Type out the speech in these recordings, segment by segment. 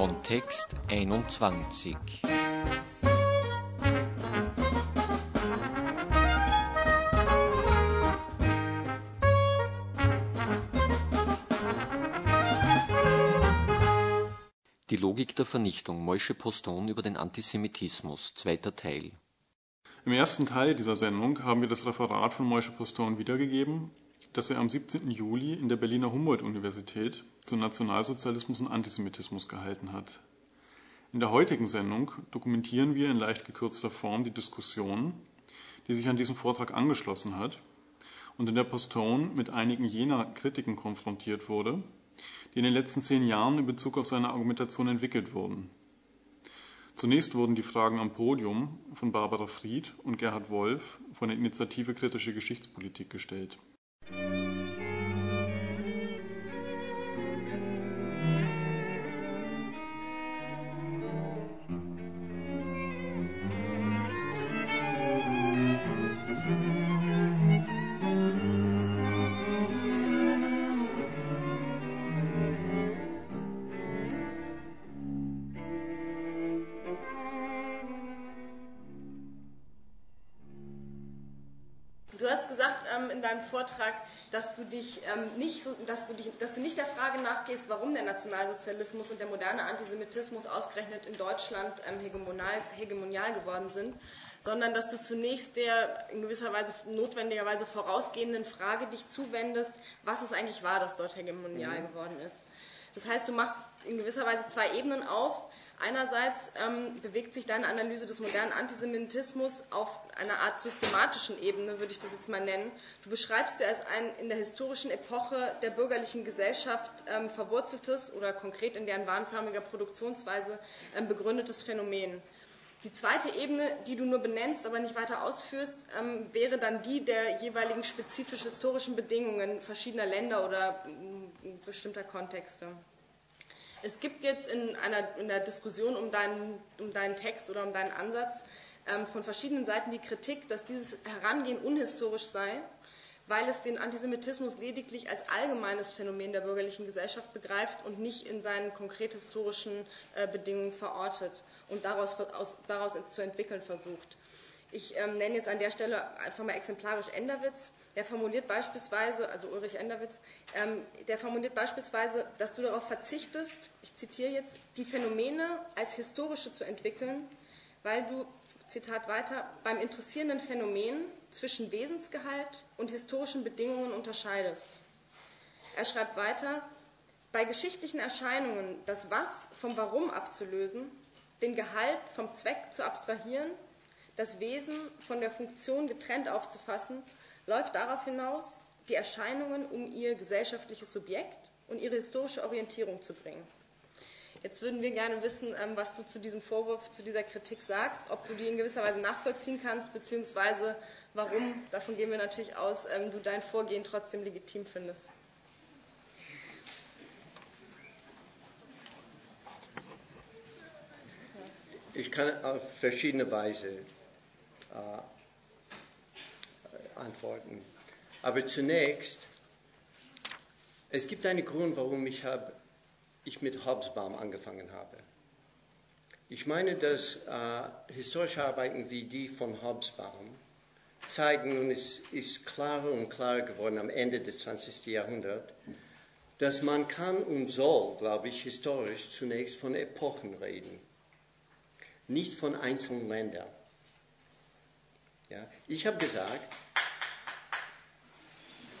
Kontext 21 Die Logik der Vernichtung, Moische Poston über den Antisemitismus, zweiter Teil. Im ersten Teil dieser Sendung haben wir das Referat von Moische Poston wiedergegeben, das er am 17. Juli in der Berliner Humboldt-Universität zu Nationalsozialismus und Antisemitismus gehalten hat. In der heutigen Sendung dokumentieren wir in leicht gekürzter Form die Diskussion, die sich an diesem Vortrag angeschlossen hat und in der Poston mit einigen jener Kritiken konfrontiert wurde, die in den letzten zehn Jahren in Bezug auf seine Argumentation entwickelt wurden. Zunächst wurden die Fragen am Podium von Barbara Fried und Gerhard Wolf von der Initiative Kritische Geschichtspolitik gestellt. Dich ähm, nicht so, dass du dich, dass du nicht der Frage nachgehst, warum der Nationalsozialismus und der moderne Antisemitismus ausgerechnet in Deutschland ähm, hegemonial, hegemonial geworden sind, sondern dass du zunächst der in gewisser Weise notwendigerweise vorausgehenden Frage dich zuwendest, was es eigentlich war, das dort hegemonial geworden ist. Das heißt, du machst in gewisser Weise zwei Ebenen auf. Einerseits ähm, bewegt sich deine Analyse des modernen Antisemitismus auf einer Art systematischen Ebene, würde ich das jetzt mal nennen. Du beschreibst sie als ein in der historischen Epoche der bürgerlichen Gesellschaft ähm, verwurzeltes oder konkret in deren wahnförmiger Produktionsweise ähm, begründetes Phänomen. Die zweite Ebene, die du nur benennst, aber nicht weiter ausführst, ähm, wäre dann die der jeweiligen spezifisch historischen Bedingungen verschiedener Länder oder mm, bestimmter Kontexte. Es gibt jetzt in einer in der Diskussion um deinen, um deinen Text oder um deinen Ansatz ähm, von verschiedenen Seiten die Kritik, dass dieses Herangehen unhistorisch sei, weil es den Antisemitismus lediglich als allgemeines Phänomen der bürgerlichen Gesellschaft begreift und nicht in seinen konkret historischen äh, Bedingungen verortet und daraus, aus, daraus zu entwickeln versucht. Ich ähm, nenne jetzt an der Stelle einfach mal exemplarisch Enderwitz. Der formuliert beispielsweise, also Ulrich Enderwitz, ähm, der formuliert beispielsweise, dass du darauf verzichtest, ich zitiere jetzt, die Phänomene als historische zu entwickeln, weil du, Zitat weiter, beim interessierenden Phänomen zwischen Wesensgehalt und historischen Bedingungen unterscheidest. Er schreibt weiter, bei geschichtlichen Erscheinungen das Was vom Warum abzulösen, den Gehalt vom Zweck zu abstrahieren, das Wesen von der Funktion getrennt aufzufassen, läuft darauf hinaus, die Erscheinungen um ihr gesellschaftliches Subjekt und ihre historische Orientierung zu bringen. Jetzt würden wir gerne wissen, ähm, was du zu diesem Vorwurf, zu dieser Kritik sagst, ob du die in gewisser Weise nachvollziehen kannst, beziehungsweise warum, davon gehen wir natürlich aus, ähm, du dein Vorgehen trotzdem legitim findest. Ich kann auf verschiedene Weise äh, antworten. Aber zunächst, es gibt einen Grund, warum ich, hab, ich mit Hobsbawm angefangen habe. Ich meine, dass äh, historische Arbeiten wie die von Hobsbawm zeigen, und es ist klarer und klarer geworden am Ende des 20. Jahrhunderts, dass man kann und soll, glaube ich, historisch zunächst von Epochen reden, nicht von einzelnen Ländern. Ja, ich habe gesagt,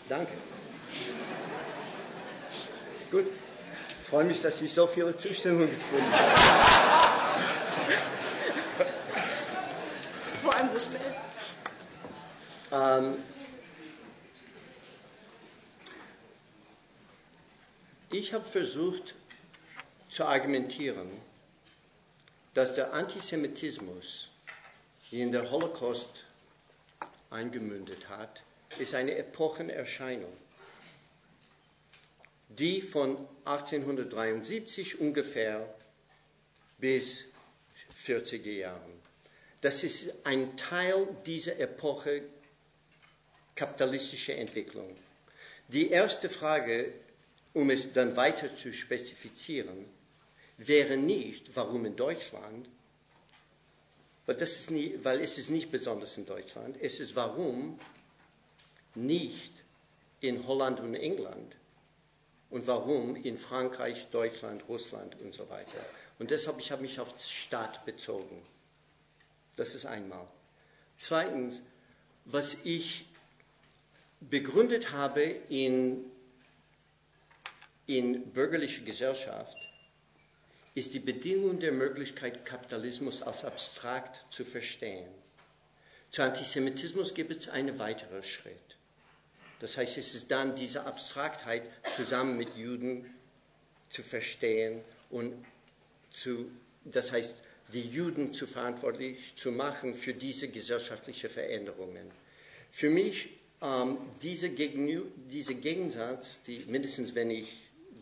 danke. Gut, ich freue mich, dass ich so viele Zustimmung gefunden habe. Vor allem so schnell. Ähm, ich habe versucht zu argumentieren, dass der Antisemitismus in der Holocaust eingemündet hat, ist eine Epochenerscheinung, die von 1873 ungefähr bis 40er Jahren. Das ist ein Teil dieser Epoche kapitalistische Entwicklung. Die erste Frage, um es dann weiter zu spezifizieren, wäre nicht, warum in Deutschland, weil, das ist nie, weil es ist nicht besonders in Deutschland, es ist warum nicht in Holland und England und warum in Frankreich, Deutschland, Russland und so weiter. Und deshalb ich habe mich auf Staat bezogen. Das ist einmal. Zweitens, was ich begründet habe in, in bürgerlicher Gesellschaft, ist die Bedingung der Möglichkeit, Kapitalismus als abstrakt zu verstehen. Zu Antisemitismus gibt es einen weiteren Schritt. Das heißt, es ist dann diese Abstraktheit zusammen mit Juden zu verstehen und zu, das heißt, die Juden zu verantwortlich zu machen für diese gesellschaftlichen Veränderungen. Für mich ähm, diese, Gegen, diese Gegensatz, die, mindestens wenn ich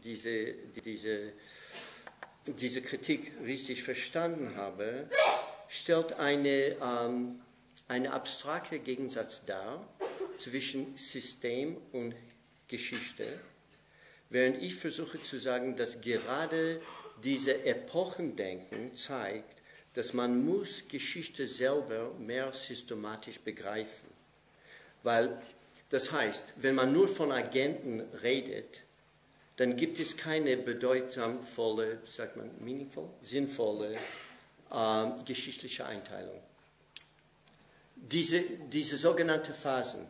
diese, diese, diese Kritik richtig verstanden habe, stellt eine, ähm, eine abstrakte Gegensatz dar zwischen System und Geschichte, während ich versuche zu sagen, dass gerade diese Epochendenken zeigt, dass man muss Geschichte selber mehr systematisch begreifen. Weil das heißt, wenn man nur von Agenten redet, dann gibt es keine bedeutsamvolle, sagt man, meaningful, sinnvolle äh, geschichtliche Einteilung. Diese, diese sogenannten Phasen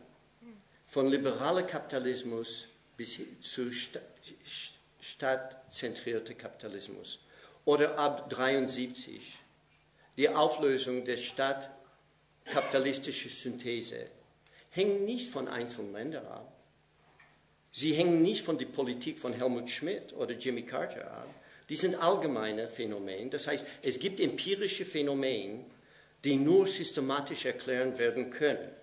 von liberaler Kapitalismus bis zu sta staatszentrierter Kapitalismus oder ab 1973 die Auflösung der staatkapitalistischen Synthese hängen nicht von einzelnen Ländern ab. Sie hängen nicht von der Politik von Helmut Schmidt oder Jimmy Carter ab. Die sind allgemeine Phänomene. Das heißt, es gibt empirische Phänomene, die nur systematisch erklären werden können.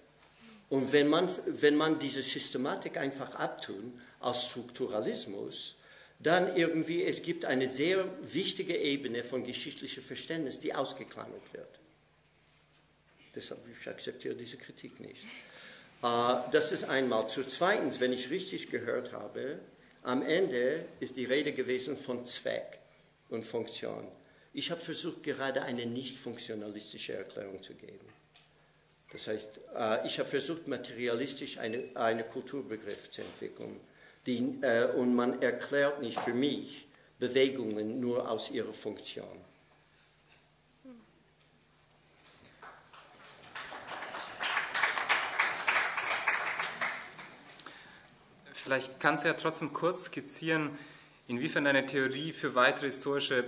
Und wenn man, wenn man diese Systematik einfach abtun als Strukturalismus, dann irgendwie, es gibt eine sehr wichtige Ebene von geschichtlichem Verständnis, die ausgeklammert wird. Deshalb ich akzeptiere diese Kritik nicht. Äh, das ist einmal. Zu zweitens, wenn ich richtig gehört habe, am Ende ist die Rede gewesen von Zweck und Funktion. Ich habe versucht, gerade eine nicht funktionalistische Erklärung zu geben. Das heißt, äh, ich habe versucht, materialistisch einen eine Kulturbegriff zu entwickeln. Die, äh, und man erklärt nicht für mich Bewegungen nur aus ihrer Funktion. Vielleicht kannst du ja trotzdem kurz skizzieren, inwiefern deine Theorie für weitere historische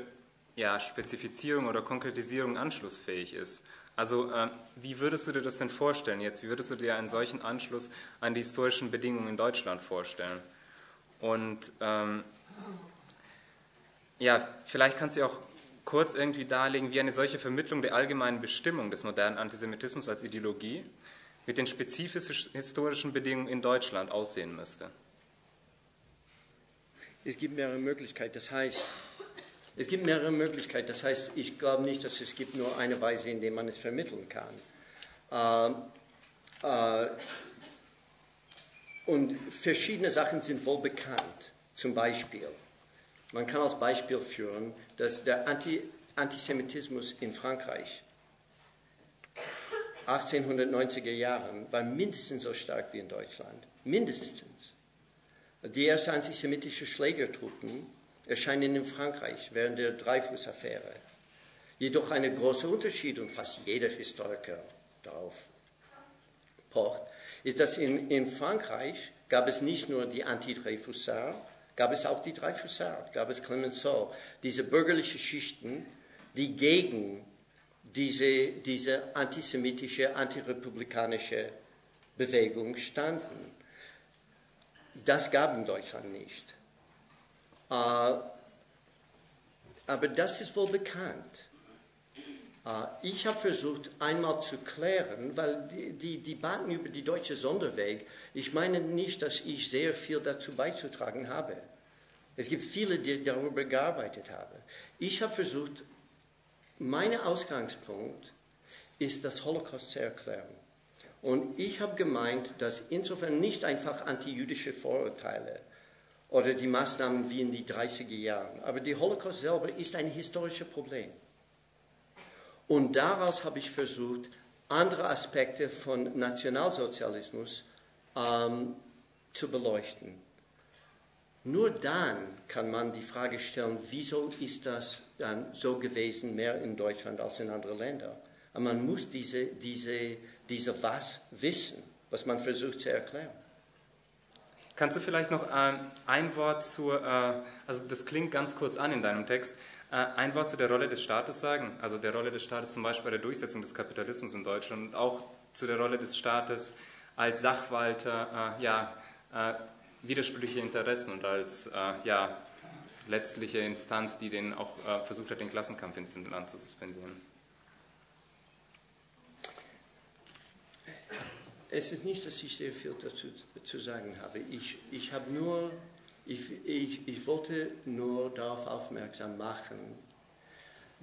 ja, Spezifizierung oder Konkretisierung anschlussfähig ist. Also äh, wie würdest du dir das denn vorstellen jetzt? Wie würdest du dir einen solchen Anschluss an die historischen Bedingungen in Deutschland vorstellen? Und ähm, ja, vielleicht kannst du auch kurz irgendwie darlegen, wie eine solche Vermittlung der allgemeinen Bestimmung des modernen Antisemitismus als Ideologie mit den spezifischen historischen Bedingungen in Deutschland aussehen müsste. Es gibt mehrere Möglichkeiten. Das heißt, es gibt mehrere Möglichkeiten. Das heißt, ich glaube nicht, dass es gibt nur eine Weise, in der man es vermitteln kann. Äh, äh, und verschiedene Sachen sind wohl bekannt. Zum Beispiel, man kann als Beispiel führen, dass der Anti Antisemitismus in Frankreich 1890er Jahren war mindestens so stark wie in Deutschland. Mindestens. Die ersten antisemitischen Schlägertruppen erscheinen in Frankreich während der Dreyfus-Affäre. Jedoch ein großer Unterschied, und fast jeder Historiker darauf pocht, ist, dass in, in Frankreich gab es nicht nur die Anti-Dreyfusard, gab es auch die Dreyfusard, gab es Clemenceau, diese bürgerlichen Schichten, die gegen diese, diese antisemitische, antirepublikanische Bewegung standen. Das gab in Deutschland nicht. Äh, aber das ist wohl bekannt. Äh, ich habe versucht, einmal zu klären, weil die, die Debatten über die deutsche Sonderweg, ich meine nicht, dass ich sehr viel dazu beizutragen habe. Es gibt viele, die darüber gearbeitet haben. Ich habe versucht, mein Ausgangspunkt ist, das Holocaust zu erklären. Und ich habe gemeint, dass insofern nicht einfach antijüdische Vorurteile oder die Maßnahmen wie in die 30er Jahren. Aber die Holocaust selber ist ein historisches Problem. Und daraus habe ich versucht, andere Aspekte von Nationalsozialismus ähm, zu beleuchten. Nur dann kann man die Frage stellen, wieso ist das dann so gewesen, mehr in Deutschland als in anderen Ländern. Aber man muss diese, diese, diese Was wissen, was man versucht zu erklären. Kannst du vielleicht noch äh, ein Wort zur, äh, also das klingt ganz kurz an in deinem Text, äh, ein Wort zu der Rolle des Staates sagen? Also der Rolle des Staates zum Beispiel bei der Durchsetzung des Kapitalismus in Deutschland und auch zu der Rolle des Staates als Sachwalter, ja, widersprüchliche Interessen und als ja, letztliche Instanz, die den auch versucht hat, den Klassenkampf in diesem Land zu suspendieren. Es ist nicht, dass ich sehr viel dazu zu sagen habe. Ich, ich habe nur, ich, ich, ich wollte nur darauf aufmerksam machen,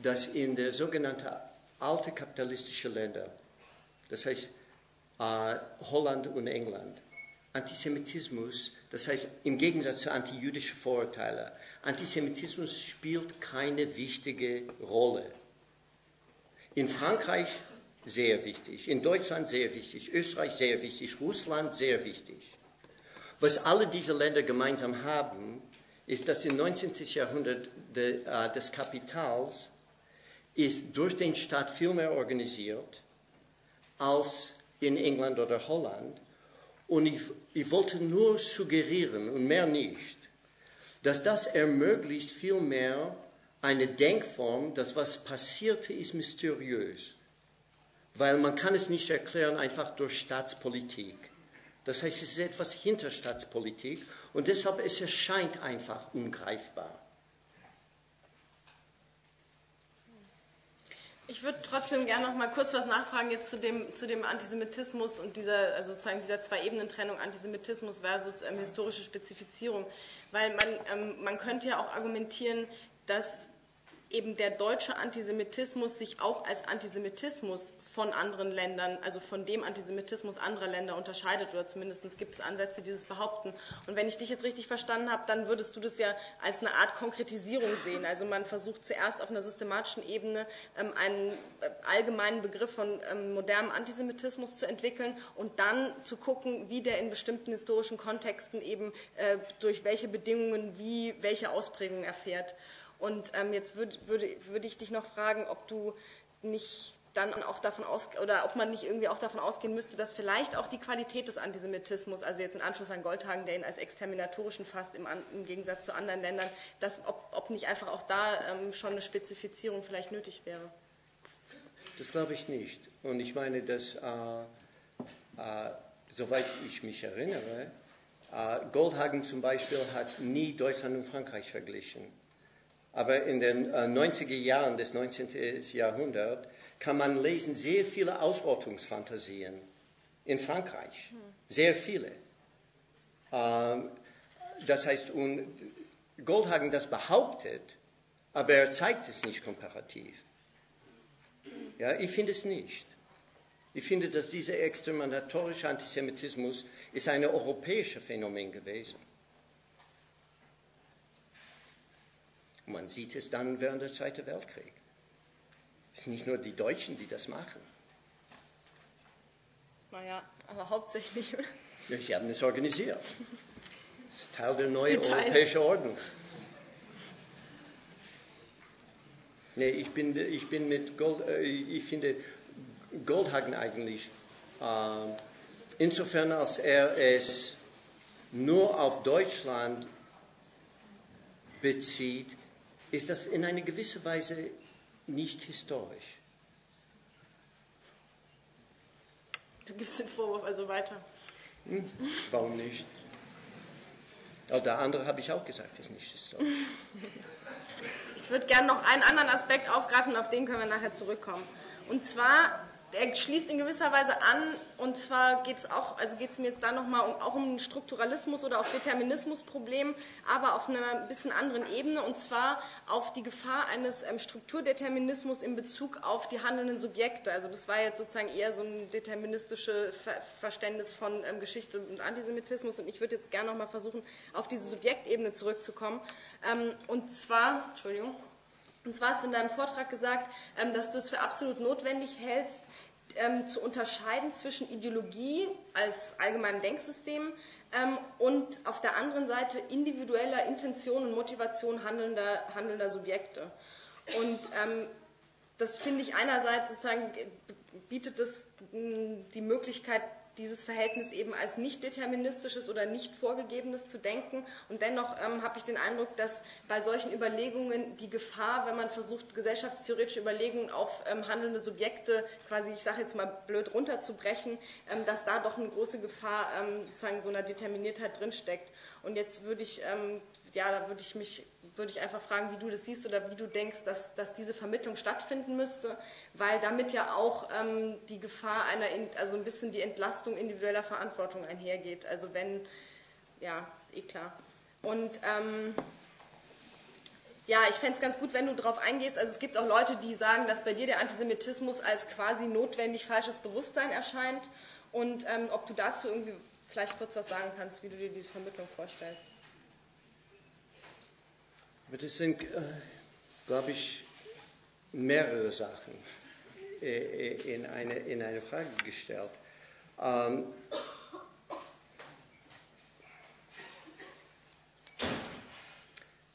dass in der sogenannten alte kapitalistischen Länder, das heißt äh, Holland und England, Antisemitismus, das heißt im Gegensatz zu antijüdischen Vorurteilen, Antisemitismus spielt keine wichtige Rolle. In Frankreich sehr wichtig. In Deutschland sehr wichtig. Österreich sehr wichtig. Russland sehr wichtig. Was alle diese Länder gemeinsam haben, ist, dass im 19. Jahrhundert de, uh, des Kapitals ist durch den Staat viel mehr organisiert als in England oder Holland. Und ich, ich wollte nur suggerieren und mehr nicht, dass das ermöglicht vielmehr eine Denkform, dass was passierte, ist mysteriös weil man kann es nicht erklären einfach durch Staatspolitik. Das heißt, es ist etwas hinter Staatspolitik und deshalb es erscheint einfach ungreifbar. Ich würde trotzdem gerne noch mal kurz was nachfragen jetzt zu dem, zu dem Antisemitismus und dieser, also sozusagen dieser Zwei-Ebenen-Trennung Antisemitismus versus ähm, historische Spezifizierung. Weil man, ähm, man könnte ja auch argumentieren, dass eben der deutsche Antisemitismus sich auch als Antisemitismus von anderen Ländern, also von dem Antisemitismus anderer Länder unterscheidet oder zumindest gibt es Ansätze, die das behaupten. Und wenn ich dich jetzt richtig verstanden habe, dann würdest du das ja als eine Art Konkretisierung sehen. Also man versucht zuerst auf einer systematischen Ebene ähm, einen äh, allgemeinen Begriff von ähm, modernem Antisemitismus zu entwickeln und dann zu gucken, wie der in bestimmten historischen Kontexten eben äh, durch welche Bedingungen wie welche Ausprägungen erfährt. Und ähm, jetzt würde würd, würd ich dich noch fragen, ob du nicht dann auch davon aus oder ob man nicht irgendwie auch davon ausgehen müsste, dass vielleicht auch die Qualität des Antisemitismus, also jetzt in Anschluss an Goldhagen, der ihn als exterminatorischen fasst, im, im Gegensatz zu anderen Ländern, dass, ob, ob nicht einfach auch da ähm, schon eine Spezifizierung vielleicht nötig wäre. Das glaube ich nicht. Und ich meine, dass, äh, äh, soweit ich mich erinnere, äh, Goldhagen zum Beispiel hat nie Deutschland und Frankreich verglichen aber in den äh, 90er Jahren des 19. Jahrhunderts kann man lesen sehr viele Ausrottungsfantasien in Frankreich. Sehr viele. Ähm, das heißt, Goldhagen das behauptet, aber er zeigt es nicht komparativ. Ja, ich finde es nicht. Ich finde, dass dieser exterminatorische Antisemitismus ist ein europäisches Phänomen gewesen. Man sieht es dann während des Zweiten Weltkriegs. Es sind nicht nur die Deutschen, die das machen. Naja, aber hauptsächlich. Ja, sie haben es organisiert. Das ist Teil der neuen europäischen Ordnung. Nee, ich bin, ich bin mit Gold, äh, ich finde Goldhagen eigentlich, äh, insofern als er es nur auf Deutschland bezieht, ist das in einer gewissen Weise nicht historisch. Du gibst den Vorwurf also weiter. Hm, warum nicht? Aber der andere habe ich auch gesagt, ist nicht historisch. Ich würde gerne noch einen anderen Aspekt aufgreifen, auf den können wir nachher zurückkommen. Und zwar er schließt in gewisser Weise an, und zwar geht es auch, also geht es mir jetzt da nochmal um, auch um Strukturalismus oder auch Determinismusproblem, aber auf einer ein bisschen anderen Ebene, und zwar auf die Gefahr eines ähm, Strukturdeterminismus in Bezug auf die handelnden Subjekte. Also das war jetzt sozusagen eher so ein deterministisches Ver Verständnis von ähm, Geschichte und Antisemitismus, und ich würde jetzt gerne nochmal versuchen, auf diese Subjektebene zurückzukommen. Ähm, und zwar, Entschuldigung, und zwar hast du in deinem Vortrag gesagt, ähm, dass du es für absolut notwendig hältst, ähm, zu unterscheiden zwischen Ideologie als allgemeinem Denksystem ähm, und auf der anderen Seite individueller Intention und Motivation handelnder, handelnder Subjekte. Und das finde ich einerseits sozusagen bietet es die Möglichkeit, dieses Verhältnis eben als nicht deterministisches oder nicht vorgegebenes zu denken. Und dennoch ähm, habe ich den Eindruck, dass bei solchen Überlegungen die Gefahr, wenn man versucht, gesellschaftstheoretische Überlegungen auf ähm, handelnde Subjekte quasi, ich sage jetzt mal blöd runterzubrechen, ähm, dass da doch eine große Gefahr ähm, sozusagen so einer Determiniertheit drinsteckt. Und jetzt würde ich, ähm, ja, da würde ich mich würde ich einfach fragen, wie du das siehst oder wie du denkst, dass, dass diese Vermittlung stattfinden müsste, weil damit ja auch ähm, die Gefahr einer, also ein bisschen die Entlastung individueller Verantwortung einhergeht. Also wenn, ja, eh klar. Und ähm, ja, ich fände es ganz gut, wenn du darauf eingehst. Also es gibt auch Leute, die sagen, dass bei dir der Antisemitismus als quasi notwendig falsches Bewusstsein erscheint. Und ähm, ob du dazu irgendwie vielleicht kurz was sagen kannst, wie du dir diese Vermittlung vorstellst. Aber das sind, äh, glaube ich, mehrere Sachen äh, in eine, in eine Frage gestellt. Ähm,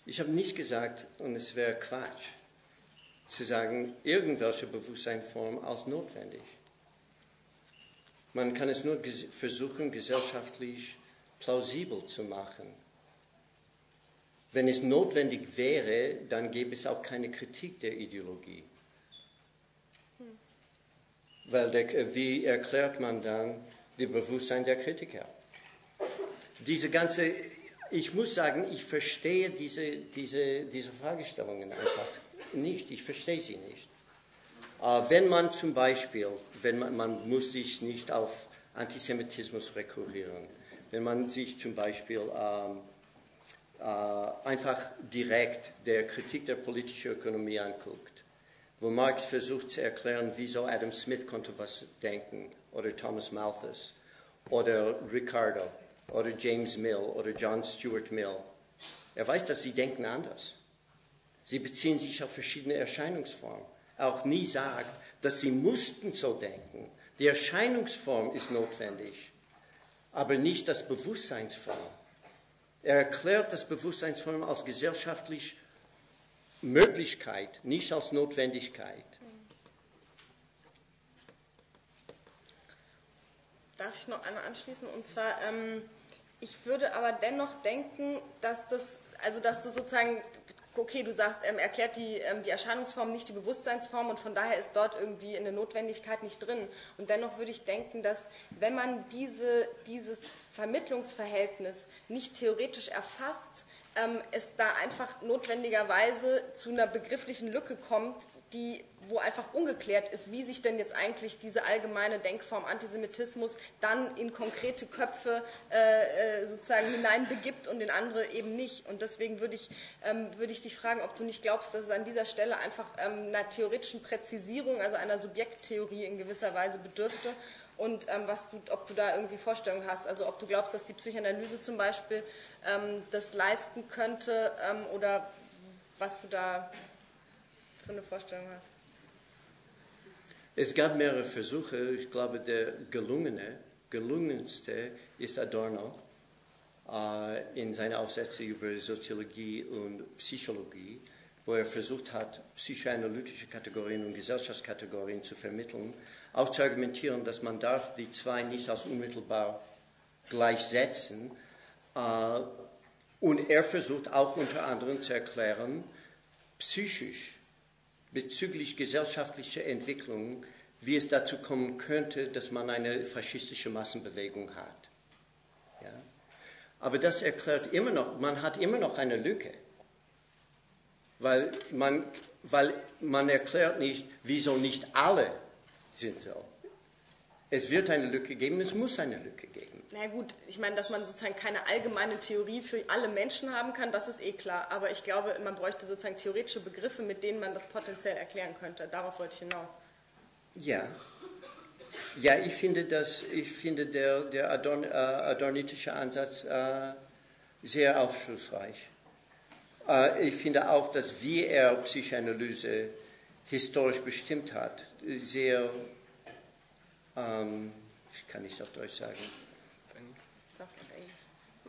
ich habe nicht gesagt, und es wäre Quatsch, zu sagen, irgendwelche Bewusstseinsform als notwendig. Man kann es nur versuchen, gesellschaftlich plausibel zu machen. Wenn es notwendig wäre, dann gäbe es auch keine Kritik der Ideologie. Weil der, wie erklärt man dann das Bewusstsein der Kritiker? Diese ganze, ich muss sagen, ich verstehe diese, diese, diese Fragestellungen einfach nicht. Ich verstehe sie nicht. Äh, wenn man zum Beispiel, wenn man, man muss sich nicht auf Antisemitismus rekurrieren, wenn man sich zum Beispiel ähm, äh, einfach direkt der Kritik der politischen Ökonomie anguckt, wo Marx versucht zu erklären, wieso Adam Smith konnte was denken, oder Thomas Malthus, oder Ricardo, oder James Mill, oder John Stuart Mill. Er weiß, dass sie denken anders. Sie beziehen sich auf verschiedene Erscheinungsformen. Er auch nie sagt, dass sie mussten so denken. Die Erscheinungsform ist notwendig, aber nicht das Bewusstseinsform. Er erklärt das Bewusstseinsform als gesellschaftlich Möglichkeit, nicht als Notwendigkeit. Darf ich noch eine anschließen? Und zwar, ähm, ich würde aber dennoch denken, dass das, also dass das sozusagen okay, du sagst, ähm, erklärt die, ähm, die Erscheinungsform nicht die Bewusstseinsform und von daher ist dort irgendwie eine Notwendigkeit nicht drin. Und dennoch würde ich denken, dass wenn man diese, dieses Vermittlungsverhältnis nicht theoretisch erfasst, ähm, es da einfach notwendigerweise zu einer begrifflichen Lücke kommt, die, wo einfach ungeklärt ist, wie sich denn jetzt eigentlich diese allgemeine Denkform Antisemitismus dann in konkrete Köpfe äh, äh, sozusagen hineinbegibt und in andere eben nicht. Und deswegen würde ich, ähm, würde ich dich fragen, ob du nicht glaubst, dass es an dieser Stelle einfach ähm, einer theoretischen Präzisierung, also einer Subjekttheorie in gewisser Weise bedürfte und ähm, was du, ob du da irgendwie Vorstellungen hast. Also ob du glaubst, dass die Psychoanalyse zum Beispiel ähm, das leisten könnte ähm, oder was du da für eine Vorstellung hast? Es gab mehrere Versuche. Ich glaube, der gelungene, gelungenste ist Adorno äh, in seinen Aufsätzen über Soziologie und Psychologie, wo er versucht hat, psychoanalytische Kategorien und Gesellschaftskategorien zu vermitteln, auch zu argumentieren, dass man darf die zwei nicht als unmittelbar gleichsetzen. Äh, und er versucht auch unter anderem zu erklären, psychisch bezüglich gesellschaftlicher Entwicklung, wie es dazu kommen könnte, dass man eine faschistische Massenbewegung hat. Ja? Aber das erklärt immer noch, man hat immer noch eine Lücke, weil man, weil man erklärt nicht, wieso nicht alle sind so. Es wird eine Lücke geben, es muss eine Lücke geben. Na gut, ich meine, dass man sozusagen keine allgemeine Theorie für alle Menschen haben kann, das ist eh klar. Aber ich glaube, man bräuchte sozusagen theoretische Begriffe, mit denen man das potenziell erklären könnte. Darauf wollte ich hinaus. Ja. Ja, ich finde, dass, ich finde der, der Adorn, äh, adornitische Ansatz äh, sehr aufschlussreich. Äh, ich finde auch, dass wie er Psychoanalyse historisch bestimmt hat, sehr um, kann ich auf Deutsch sagen?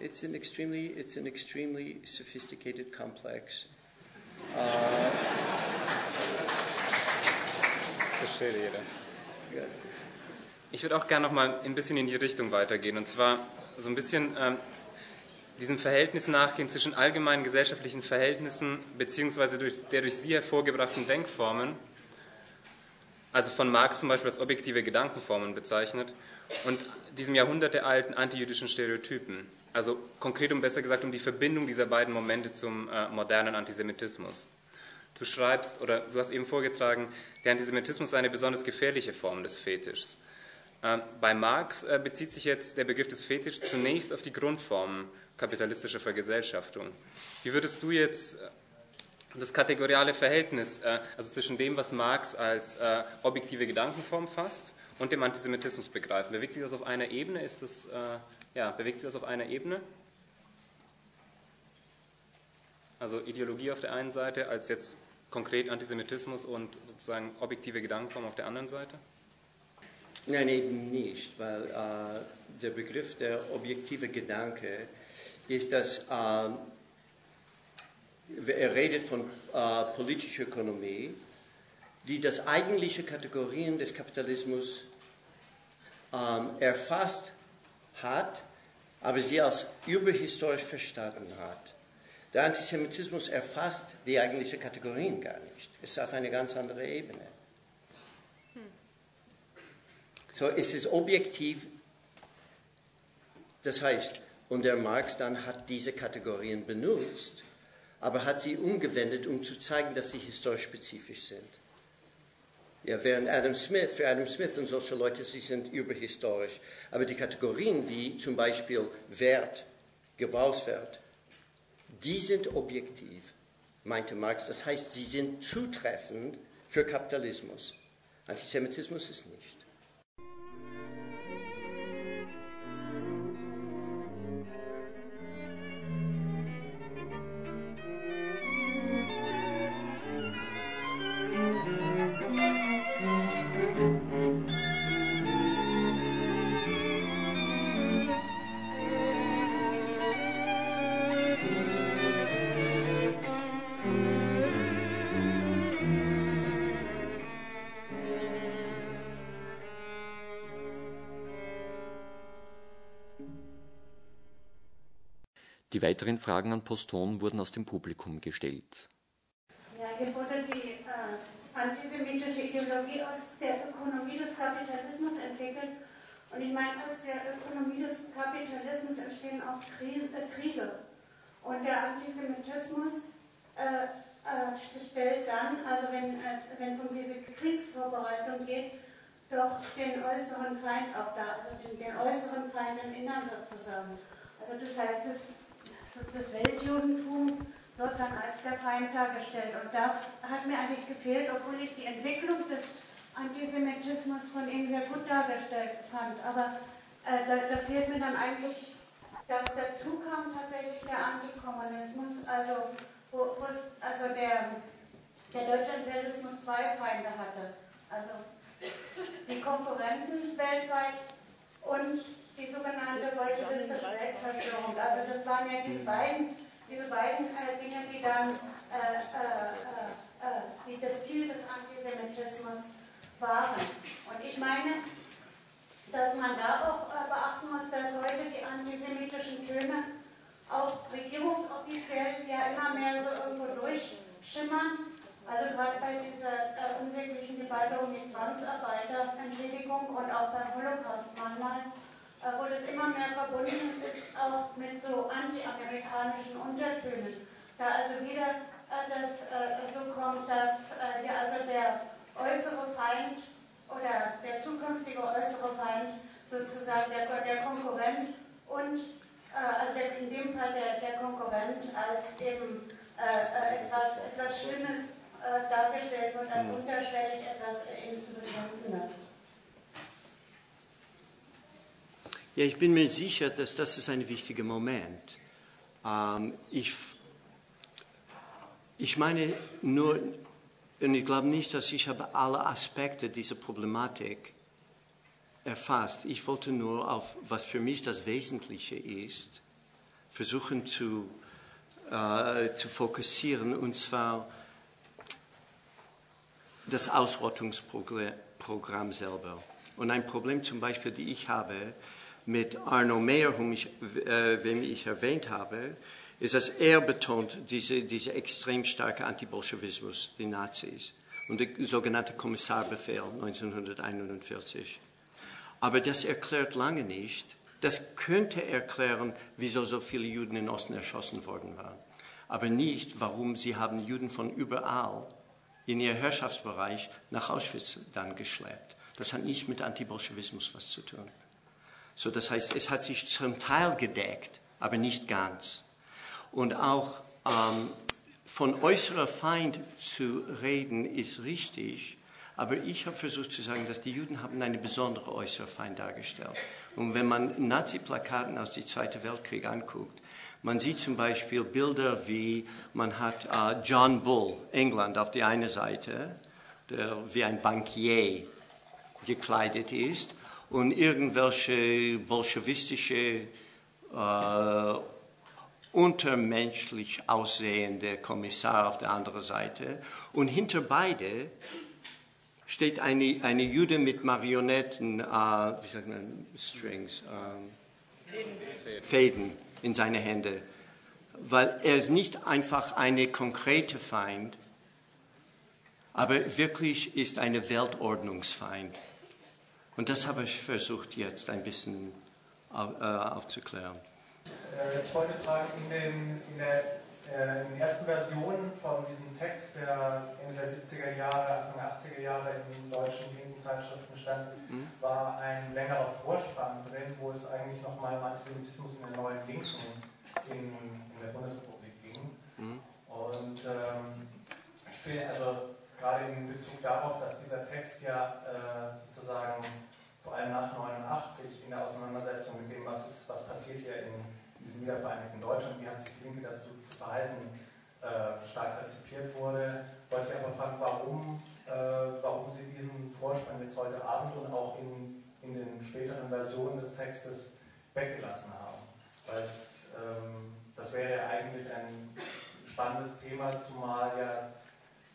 It's an extremely, it's an extremely sophisticated, complex. Uh, Verstehe jeder. Ich würde auch gerne noch mal ein bisschen in die Richtung weitergehen und zwar so ein bisschen ähm, diesem Verhältnis nachgehen zwischen allgemeinen gesellschaftlichen Verhältnissen beziehungsweise durch, der durch Sie hervorgebrachten Denkformen also von Marx zum Beispiel als objektive Gedankenformen bezeichnet, und diesem jahrhundertealten antijüdischen Stereotypen. Also konkret und besser gesagt um die Verbindung dieser beiden Momente zum äh, modernen Antisemitismus. Du schreibst, oder du hast eben vorgetragen, der Antisemitismus sei eine besonders gefährliche Form des Fetischs. Äh, bei Marx äh, bezieht sich jetzt der Begriff des Fetischs zunächst auf die Grundformen kapitalistischer Vergesellschaftung. Wie würdest du jetzt äh, das kategoriale Verhältnis, äh, also zwischen dem, was Marx als äh, objektive Gedankenform fasst und dem Antisemitismus begreifen. Bewegt sich das auf einer Ebene? Ist das, ja, bewegt sich das auf einer Ebene? Also Ideologie auf der einen Seite als jetzt konkret Antisemitismus und sozusagen objektive Gedankenform auf der anderen Seite? Nein, eben nicht, weil äh, der Begriff der objektive Gedanke ist, dass äh, er redet von äh, politischer Ökonomie, die das eigentliche Kategorien des Kapitalismus ähm, erfasst hat, aber sie als überhistorisch verstanden hat. Der Antisemitismus erfasst die eigentlichen Kategorien gar nicht. Es ist auf eine ganz andere Ebene. So, es ist objektiv, das heißt, und der Marx dann hat diese Kategorien benutzt, aber hat sie umgewendet, um zu zeigen, dass sie historisch spezifisch sind. Ja, während Adam Smith, für Adam Smith und solche Leute, sie sind überhistorisch. Aber die Kategorien wie zum Beispiel Wert, Gebrauchswert, die sind objektiv, meinte Marx. Das heißt, sie sind zutreffend für Kapitalismus. Antisemitismus ist nicht. Weiteren Fragen an Poston wurden aus dem Publikum gestellt. Ja, hier wurde die äh, antisemitische Ideologie aus der Ökonomie des Kapitalismus entwickelt. Und ich meine, aus der Ökonomie des Kapitalismus entstehen auch Krise, äh, Kriege. Und der Antisemitismus äh, äh stellt dann, also wenn äh, es um diese Kriegsvorbereitung geht, doch den äußeren Feind auch da, also den, den äußeren Feind im Innern sozusagen. Also das heißt, es das Weltjudentum wird dann als der Feind dargestellt. Und da hat mir eigentlich gefehlt, obwohl ich die Entwicklung des Antisemitismus von ihm sehr gut dargestellt fand. Aber äh, da, da, fehlt mir dann eigentlich, dass dazu kam tatsächlich der Antikommunismus, also, wo, also der, der deutsche Imperialismus zwei Feinde hatte. Also die Konkurrenten weltweit und Weltverschwörung. Also das waren ja die beiden, diese beiden äh, Dinge, die dann äh, äh, äh, die das Ziel des Antisemitismus waren. Und ich meine, dass man da auch äh, beachten muss, dass heute die antisemitischen Töne auch regierungsoffiziell ja immer mehr so irgendwo durchschimmern. Also gerade bei dieser äh, unsäglichen Debatte um die Zwangsarbeiterentschädigung und auch beim Holocaust manchmal äh, wo das immer mehr verbunden ist auch mit so antiamerikanischen Untertönen. Da also wieder äh, das äh, so kommt, dass ja also der äußere Feind oder sozusagen der, der Konkurrent und, äh, also der, in dem Fall der, der Konkurrent als eben äh, äh etwas, etwas Schlimmes äh, dargestellt wird, als mhm. unterschwellig etwas eben zu bekämpfen ist. Ja, ich bin mir sicher, dass das ist ein wichtiger Moment. Ähm, ich, ich meine nur, und ich glaube nicht, dass ich habe alle Aspekte dieser Problematik erfasst. Ich wollte nur auf, was für mich das Wesentliche ist, versuchen zu, äh, zu fokussieren, und zwar das Ausrottungsprogramm selber. Und ein Problem zum Beispiel, die ich habe mit Arno Meyer, whom ich, äh, wem ich erwähnt habe, ist, dass er betont diese, diese extrem starke Antibolschewismus, die Nazis und der sogenannte Kommissarbefehl 1941. Aber das erklärt lange nicht, das könnte erklären, wieso so viele Juden in Osten erschossen worden waren. Aber nicht, warum sie haben Juden von überall in ihr Herrschaftsbereich nach Auschwitz dann geschleppt. Das hat nicht mit Antibolschewismus was zu tun. So, das heißt, es hat sich zum Teil gedeckt, aber nicht ganz. Und auch ähm, von äußerer Feind zu reden ist richtig, aber ich habe versucht zu sagen, dass die Juden haben eine besondere äußere Feind dargestellt. Und wenn man Nazi-Plakaten aus dem Zweiten Weltkrieg anguckt, man sieht zum Beispiel Bilder wie, man hat uh, John Bull, England, auf der einen Seite, der wie ein Bankier gekleidet ist, und irgendwelche bolschewistische, uh, untermenschlich aussehende Kommissar auf der anderen Seite. Und hinter beide steht eine, eine Jude mit Marionetten, uh, wie sagt man, Strings, um, Fäden. Fäden in seine Hände, weil er ist nicht einfach eine konkrete Feind, aber wirklich ist eine Weltordnungsfeind. Und das habe ich versucht jetzt ein bisschen äh, aufzuklären. Äh, ich wollte fragen, in, den, in, der, äh, in den ersten Versionen von diesem Text, der Ende der 70er Jahre, Anfang der 80er Jahre in deutschen linken Zeitschriften stand, mhm. war ein längerer Vorspann drin, wo es eigentlich nochmal um Antisemitismus in der neuen Linken in, in der Bundesrepublik ging. Mhm. Und ähm, ich finde, also gerade in Bezug darauf, dass dieser Text ja äh, sozusagen vor allem nach 89 in der Auseinandersetzung mit dem, was, ist, was passiert hier in diesem wiedervereinigten Deutschland, wie hat sich die Linke dazu zu verhalten, äh, stark rezipiert wurde, wollte ich aber fragen, warum, äh, warum Sie diesen Vorspann jetzt heute Abend und auch in, in den späteren Versionen des Textes weggelassen haben. Weil es, ähm, das wäre ja eigentlich ein spannendes Thema, zumal ja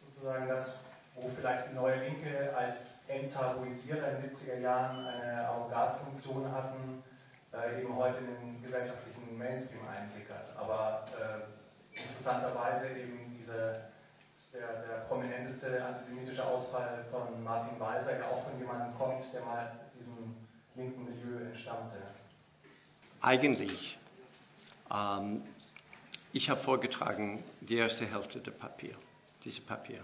sozusagen das, wo vielleicht die neue Linke als Enttabuisierer in den 70er Jahren eine Avantgarde-Funktion hatten, äh, eben heute in den gesellschaftlichen Mainstream einsickert. Aber äh, interessanterweise eben diese, der, der prominenteste antisemitische Ausfall von Martin Walser ja auch von jemandem kommt, der mal diesem linken Milieu entstammte. Eigentlich. Ähm, ich habe vorgetragen die erste Hälfte der Papier, diese Papier.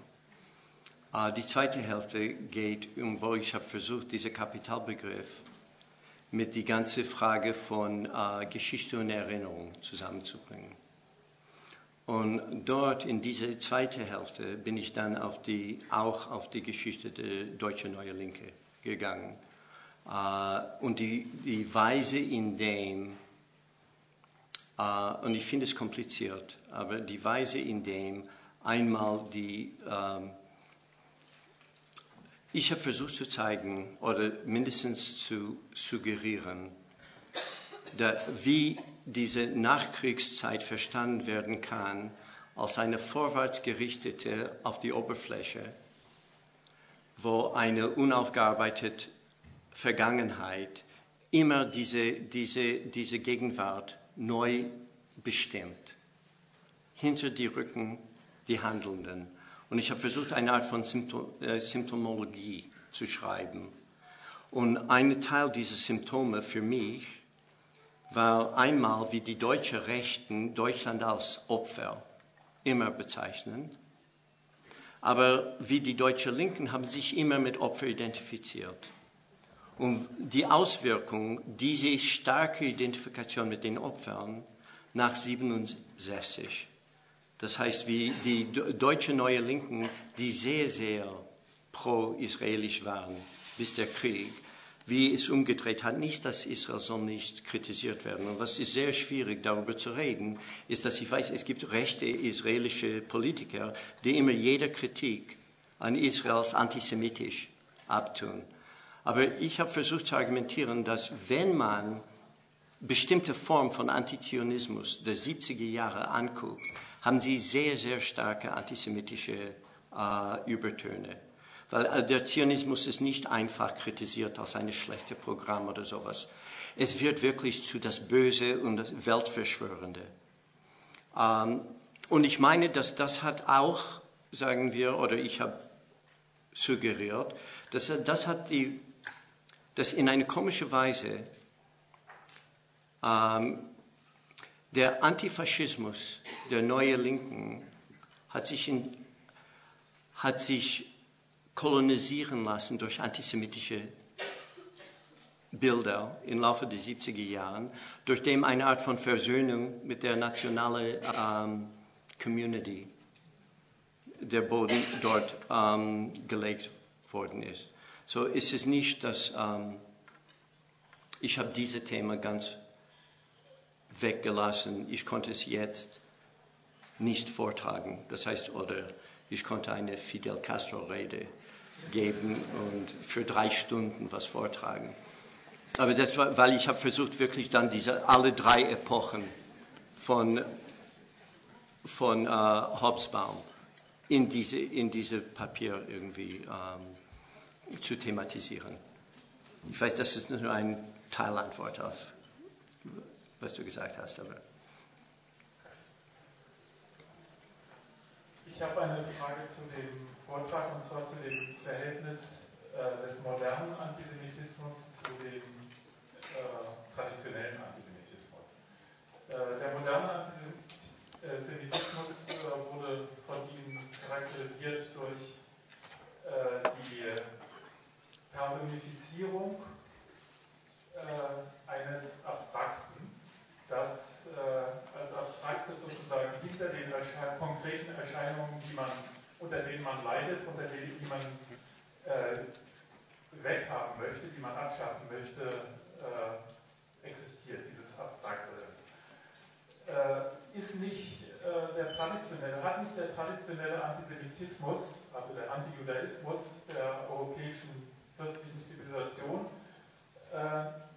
Äh, die zweite Hälfte geht um, wo ich habe versucht, diesen Kapitalbegriff mit die ganze Frage von äh, Geschichte und Erinnerung zusammenzubringen. Und dort in diese zweite Hälfte bin ich dann auf die, auch auf die Geschichte der deutschen Neue Linke gegangen. Äh, und die, die Weise, in dem, äh, und ich finde es kompliziert, aber die Weise, in dem einmal die, ähm, ich habe versucht zu zeigen oder mindestens zu suggerieren, wie diese Nachkriegszeit verstanden werden kann als eine vorwärtsgerichtete auf die Oberfläche, wo eine unaufgearbeitete Vergangenheit immer diese, diese, diese Gegenwart neu bestimmt. Hinter die Rücken die Handelnden. Und ich habe versucht, eine Art von äh, Symptomologie zu schreiben. Und ein Teil dieser Symptome für mich war einmal, wie die deutschen Rechten Deutschland als Opfer immer bezeichnen. Aber wie die deutschen Linken haben sich immer mit Opfer identifiziert. und die Auswirkung dieser starke Identifikation mit den Opfern nach 67. Das heißt, wie die deutsche Neue Linken, die sehr, sehr pro-israelisch waren bis der Krieg, wie es umgedreht hat. Nicht, dass Israel soll nicht kritisiert werden. Und was ist sehr schwierig, darüber zu reden, ist, dass ich weiß, es gibt rechte israelische Politiker, die immer jede Kritik an Israel als antisemitisch abtun. Aber ich habe versucht zu argumentieren, dass wenn man bestimmte Formen von Antizionismus der 70er Jahre anguckt, haben sie sehr, sehr starke antisemitische äh, Übertöne. Weil der Zionismus ist nicht einfach kritisiert als ein schlechtes Programm oder sowas. Es wird wirklich zu das Böse und das Weltverschwörende. Ähm, und ich meine, dass das hat auch, sagen wir, oder ich habe suggeriert, dass das hat die, dass in eine komische Weise ähm, der Antifaschismus der neuen Linken hat sich, in, hat sich kolonisieren lassen durch antisemitische Bilder im Laufe der 70er Jahre, durch dem eine Art von Versöhnung mit der nationalen ähm, Community, der Boden dort ähm, gelegt worden ist. So ist es nicht, dass ähm, ich habe dieses Thema ganz weggelassen. Ich konnte es jetzt nicht vortragen. Das heißt, oder ich konnte eine Fidel Castro-Rede geben und für drei Stunden was vortragen. Aber das war, weil ich habe versucht, wirklich dann diese alle drei Epochen von, von äh, Hobsbawm in diese, in diese Papier irgendwie ähm, zu thematisieren. Ich weiß, das ist nur eine Teilantwort auf, was du gesagt hast, aber. Ich habe eine Frage zu dem Vortrag und zwar zu dem Verhältnis äh, des modernen Antisemitismus zu dem äh, traditionellen Antisemitismus. Äh, der moderne Antisemitismus äh, wurde von ihm charakterisiert durch äh, die Personifizierung äh, eines Abstrakten, das als Abstraktes sozusagen hinter den konkreten Erscheinungen, die man unter denen man leidet, unter denen die man äh, weghaben möchte, die man abschaffen möchte, äh, existiert, dieses Abstrakte. Äh, ist nicht äh, der traditionelle, hat nicht der traditionelle Antisemitismus, also der Antijudaismus der europäischen christlichen Zivilisation, äh,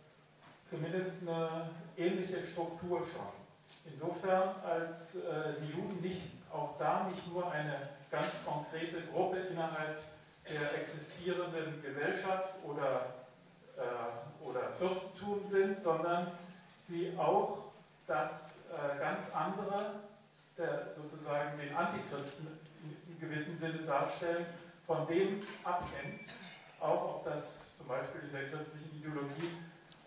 zumindest eine ähnliche Struktur schon. Insofern, als äh, die Juden nicht auch da nicht nur eine ganz konkrete Gruppe innerhalb der existierenden Gesellschaft oder, äh, oder Fürstentum sind, sondern sie auch das äh, ganz andere, der, sozusagen den Antichristen in gewissem Sinne darstellen, von dem abhängt, auch ob das zum Beispiel in der christlichen Ideologie,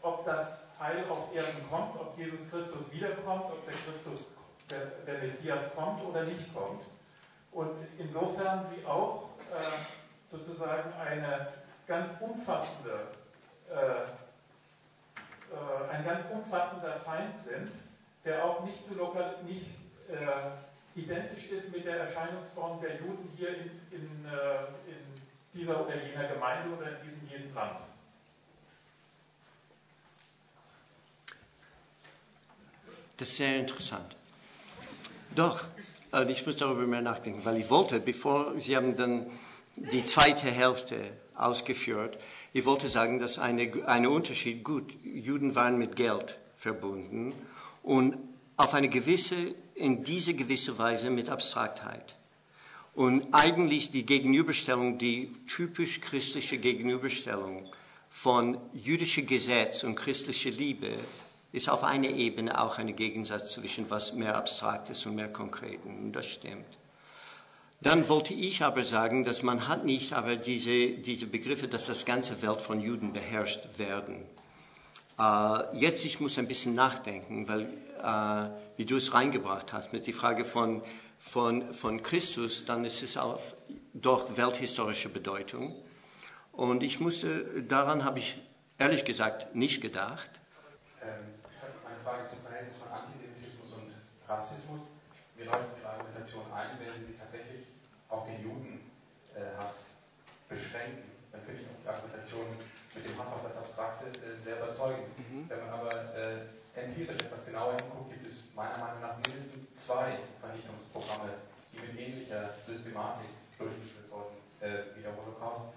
ob das Heil auf Erden kommt, ob Jesus Christus wiederkommt, ob der Christus, der, der Messias kommt oder nicht kommt und insofern sie auch äh, sozusagen eine ganz umfassende, äh, äh, ein ganz umfassender Feind sind, der auch nicht, zu lokal, nicht äh, identisch ist mit der Erscheinungsform der Juden hier in, in, äh, in dieser oder jener Gemeinde oder in diesem jeden Land. Das ist sehr interessant. Doch, und ich muss darüber mehr nachdenken, weil ich wollte, bevor Sie haben dann die zweite Hälfte ausgeführt, ich wollte sagen, dass ein eine Unterschied, gut, Juden waren mit Geld verbunden und auf eine gewisse, in diese gewisse Weise mit Abstraktheit. Und eigentlich die Gegenüberstellung, die typisch christliche Gegenüberstellung von jüdischem Gesetz und christlicher Liebe ist auf einer Ebene auch ein Gegensatz zwischen was mehr abstrakt ist und mehr konkret. Und das stimmt. Dann wollte ich aber sagen, dass man hat nicht aber diese, diese Begriffe, dass das ganze Welt von Juden beherrscht werden. Äh, jetzt, ich muss ein bisschen nachdenken, weil, äh, wie du es reingebracht hast, mit der Frage von, von, von Christus, dann ist es auch doch welthistorische Bedeutung. Und ich musste, daran habe ich ehrlich gesagt nicht gedacht. Ähm, ich habe eine Frage zum Verhältnis von Antisemitismus und Rassismus. Wie läuft Ihre Argumentation ein, wenn Sie sich tatsächlich auf den Judenhass beschränken? Dann finde ich die Argumentation mit dem Hass auf das Abstrakte äh, sehr überzeugend. Mhm. Wenn man aber äh, empirisch etwas genauer hinguckt, gibt es meiner Meinung nach mindestens zwei Vernichtungsprogramme, die mit ähnlicher Systematik durchgeführt wurden äh, wie der Holocaust,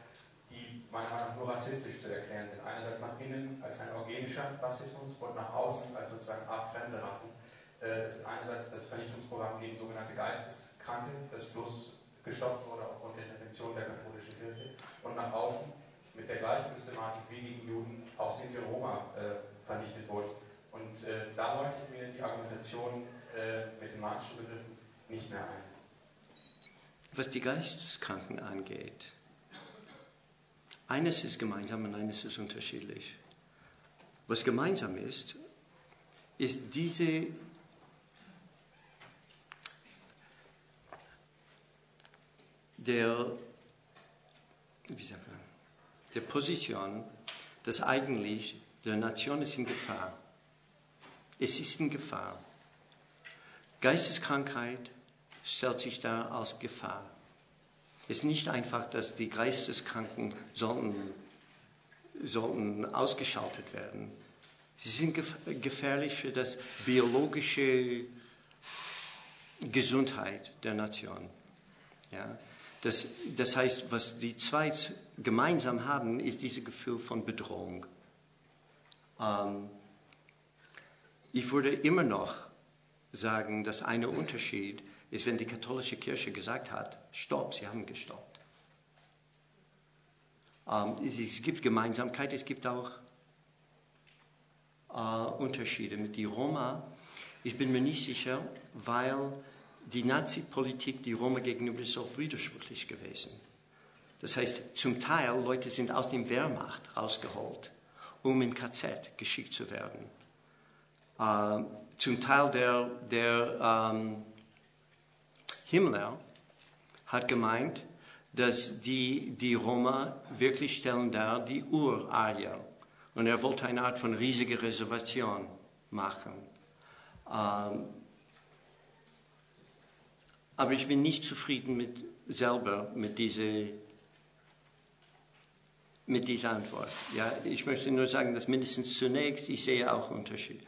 die meiner Meinung nach nur rassistisch zu erklären sind. Einerseits nach innen als ein organischer Rassismus und nach außen als sozusagen Art fremde Rassen. Äh, ist einerseits das Vernichtungsprogramm gegen sogenannte Geisteskranke, das bloß gestoppt wurde aufgrund der Intervention der katholischen Kirche. Und nach außen mit der gleichen Systematik wie gegen Juden auch Sinti Roma äh, vernichtet wurde. Und äh, da leuchtet mir die Argumentation äh, mit den marxischen Begriffen nicht mehr ein. Was die Geisteskranken angeht, eines ist gemeinsam und eines ist unterschiedlich. Was gemeinsam ist, ist diese der, wie sagt man, der Position, dass eigentlich der Nation ist in Gefahr. Es ist in Gefahr. Geisteskrankheit stellt sich da als Gefahr. Es ist nicht einfach, dass die Geisteskranken sollten, sollten ausgeschaltet werden. Sie sind gefährlich für das biologische Gesundheit der Nation. Ja? Das, das heißt, was die zwei gemeinsam haben, ist dieses Gefühl von Bedrohung. Ähm, ich würde immer noch sagen, dass ein Unterschied ist, wenn die katholische Kirche gesagt hat, stopp, sie haben gestoppt. Ähm, es gibt Gemeinsamkeit, es gibt auch äh, Unterschiede. Mit die Roma, ich bin mir nicht sicher, weil die Nazi-Politik die Roma gegenüber ist oft widersprüchlich gewesen. Das heißt, zum Teil Leute sind aus dem Wehrmacht rausgeholt, um in KZ geschickt zu werden. Äh, zum Teil der, der ähm, Himmler hat gemeint, dass die, die Roma wirklich stellen dar die Urarier. Und er wollte eine Art von riesiger Reservation machen. Ähm, aber ich bin nicht zufrieden mit selber mit dieser, mit dieser Antwort. Ja, ich möchte nur sagen, dass mindestens zunächst ich sehe auch Unterschied,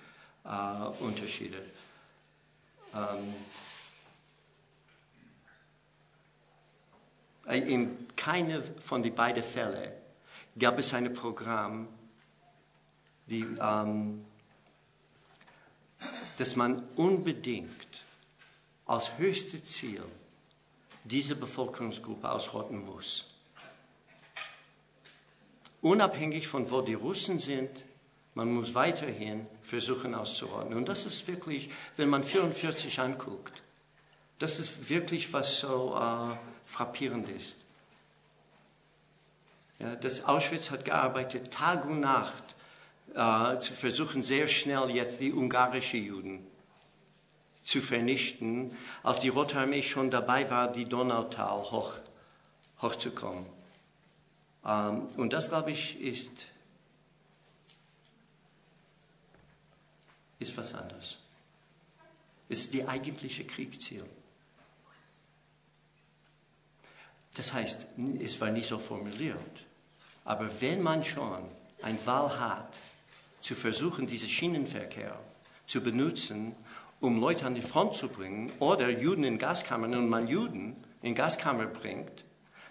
äh, Unterschiede. Ähm, in keinem von den beiden Fällen gab es ein Programm, die, ähm, dass man unbedingt als höchstes Ziel diese Bevölkerungsgruppe ausrotten muss. Unabhängig von wo die Russen sind, man muss weiterhin versuchen auszurotten. Und das ist wirklich, wenn man 44 anguckt, das ist wirklich was so äh, frappierend ist. Ja, das Auschwitz hat gearbeitet Tag und Nacht äh, zu versuchen, sehr schnell jetzt die ungarischen Juden zu vernichten, als die Rote Armee schon dabei war, die Donautal hoch, hochzukommen. Ähm, und das, glaube ich, ist, ist was anderes. Ist die eigentliche Kriegsziel. Das heißt, es war nicht so formuliert. Aber wenn man schon eine Wahl hat, zu versuchen, diesen Schienenverkehr zu benutzen, um Leute an die Front zu bringen oder Juden in Gaskammern und man Juden in Gaskammer bringt,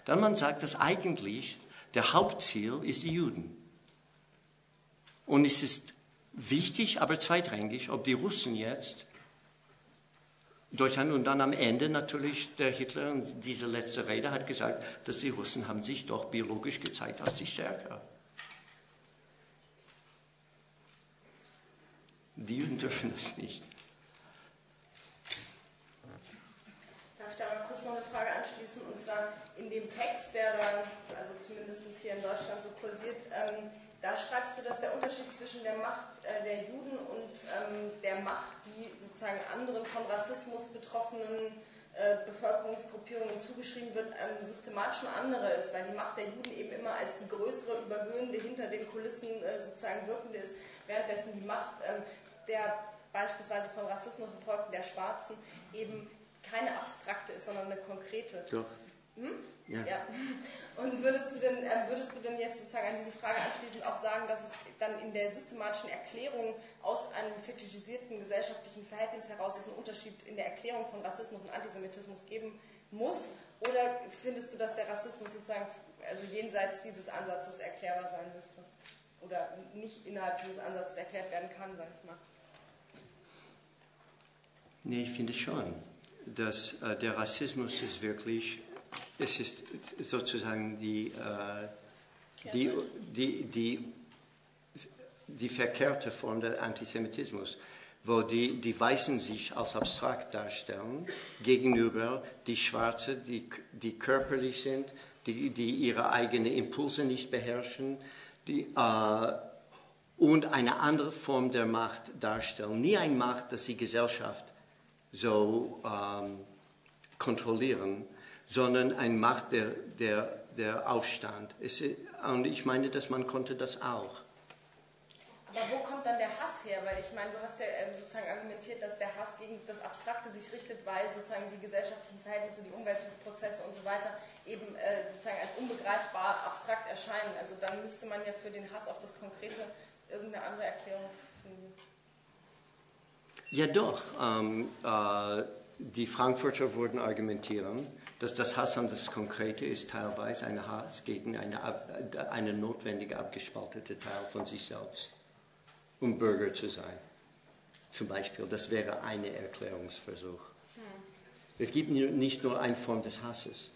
dann man sagt, dass eigentlich der Hauptziel ist die Juden. Und es ist wichtig, aber zweitrangig, ob die Russen jetzt Deutschland und dann am Ende natürlich der Hitler und diese letzte Rede hat gesagt, dass die Russen haben sich doch biologisch gezeigt als die Stärker. Die Juden dürfen das nicht. In dem Text, der dann, also zumindest hier in Deutschland so kursiert, ähm, da schreibst du, dass der Unterschied zwischen der Macht äh, der Juden und ähm, der Macht, die sozusagen anderen von Rassismus betroffenen äh, Bevölkerungsgruppierungen zugeschrieben wird, ähm, systematisch eine andere ist, weil die Macht der Juden eben immer als die größere überhöhende, hinter den Kulissen äh, sozusagen wirkende ist, währenddessen die Macht ähm, der beispielsweise von Rassismus verfolgten, der Schwarzen, eben keine abstrakte ist, sondern eine konkrete. Doch. Hm? Ja. ja. Und würdest du, denn, äh, würdest du denn jetzt sozusagen an diese Frage anschließend auch sagen, dass es dann in der systematischen Erklärung aus einem fetischisierten gesellschaftlichen Verhältnis heraus es einen Unterschied in der Erklärung von Rassismus und Antisemitismus geben muss? Oder findest du, dass der Rassismus sozusagen also jenseits dieses Ansatzes erklärbar sein müsste? Oder nicht innerhalb dieses Ansatzes erklärt werden kann, sage ich mal? Nee, ich finde schon, dass äh, der Rassismus ist wirklich, es ist sozusagen die, äh, die, die, die, die verkehrte Form des Antisemitismus, wo die, die Weißen sich als abstrakt darstellen gegenüber die Schwarzen, die, die körperlich sind, die, die ihre eigenen Impulse nicht beherrschen die, äh, und eine andere Form der Macht darstellen. Nie eine Macht, dass die Gesellschaft so ähm, kontrollieren, sondern eine Macht der, der, der Aufstand. Es, und ich meine, dass man konnte das auch. Aber wo kommt dann der Hass her? Weil ich meine, du hast ja ähm, sozusagen argumentiert, dass der Hass gegen das Abstrakte sich richtet, weil sozusagen die gesellschaftlichen Verhältnisse, die Umwälzungsprozesse und so weiter eben äh, sozusagen als unbegreifbar abstrakt erscheinen. Also dann müsste man ja für den Hass auf das Konkrete irgendeine andere Erklärung finden. Ja, doch. Ähm, äh, die Frankfurter würden argumentieren, dass das Hass an das Konkrete ist teilweise ein Hass gegen eine, eine notwendige abgespaltete Teil von sich selbst, um Bürger zu sein. Zum Beispiel, das wäre ein Erklärungsversuch. Es gibt nicht nur eine Form des Hasses.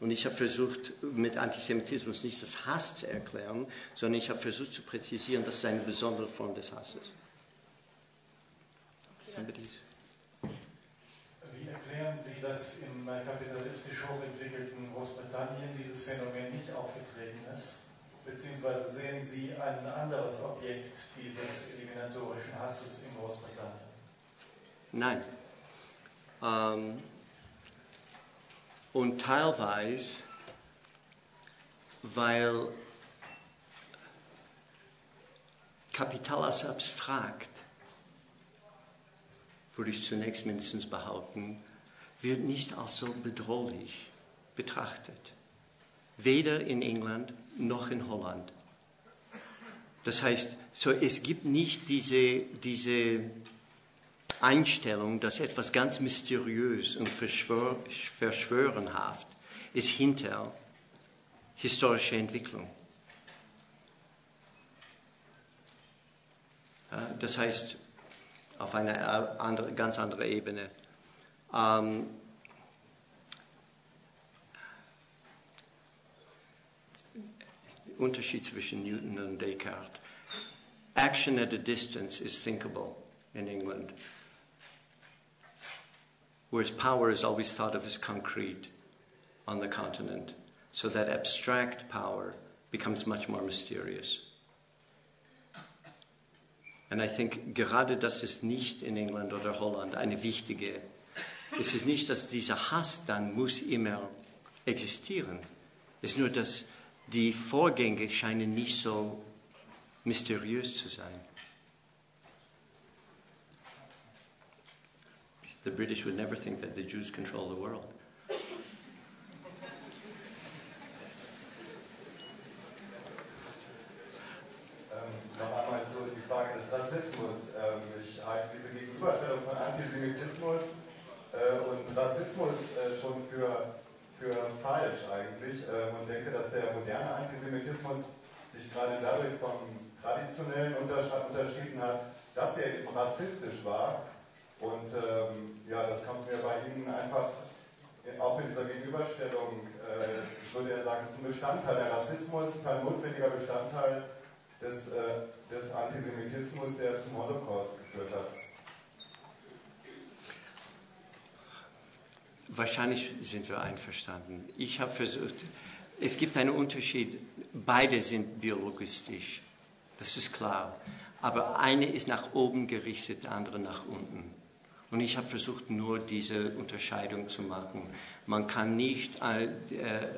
Und ich habe versucht, mit Antisemitismus nicht das Hass zu erklären, sondern ich habe versucht zu präzisieren, dass es eine besondere Form des Hasses ist. Somebody's. Wie erklären Sie, dass im kapitalistisch hochentwickelten Großbritannien dieses Phänomen nicht aufgetreten ist? Beziehungsweise sehen Sie ein anderes Objekt dieses eliminatorischen Hasses in Großbritannien? Nein. Ähm, und teilweise, weil Kapital als abstrakt würde ich zunächst mindestens behaupten, wird nicht als so bedrohlich betrachtet. Weder in England noch in Holland. Das heißt, so, es gibt nicht diese, diese Einstellung, dass etwas ganz mysteriös und verschwör, verschwörenhaft ist hinter historischer Entwicklung. Das heißt, auf einer andere, ganz anderen Ebene. Ähm, Unterschied zwischen Newton und Descartes. Action at a distance is thinkable in England, whereas power is always thought of as concrete on the continent. So that abstract power becomes much more mysterious. Und ich denke, gerade das ist nicht in England oder Holland eine wichtige. Es ist nicht, dass dieser Hass dann muss immer existieren. Es ist nur, dass die Vorgänge scheinen nicht so mysteriös zu sein. The British would never think that the Jews control the world. Rassismus. Ähm, ich halte diese Gegenüberstellung von Antisemitismus äh, und Rassismus äh, schon für, für falsch eigentlich ähm, und denke, dass der moderne Antisemitismus sich gerade dadurch vom traditionellen unterschieden hat, dass er eben rassistisch war. Und ähm, ja, das kommt mir bei Ihnen einfach auch in dieser Gegenüberstellung, äh, ich würde ja sagen, es ist ein Bestandteil. Der Rassismus ist ein notwendiger Bestandteil des, äh, des Antisemitismus, der zum Holocaust geführt hat? Wahrscheinlich sind wir einverstanden. Ich habe versucht, es gibt einen Unterschied. Beide sind biologistisch, das ist klar. Aber eine ist nach oben gerichtet, der andere nach unten. Und ich habe versucht, nur diese Unterscheidung zu machen. Man kann nicht äh,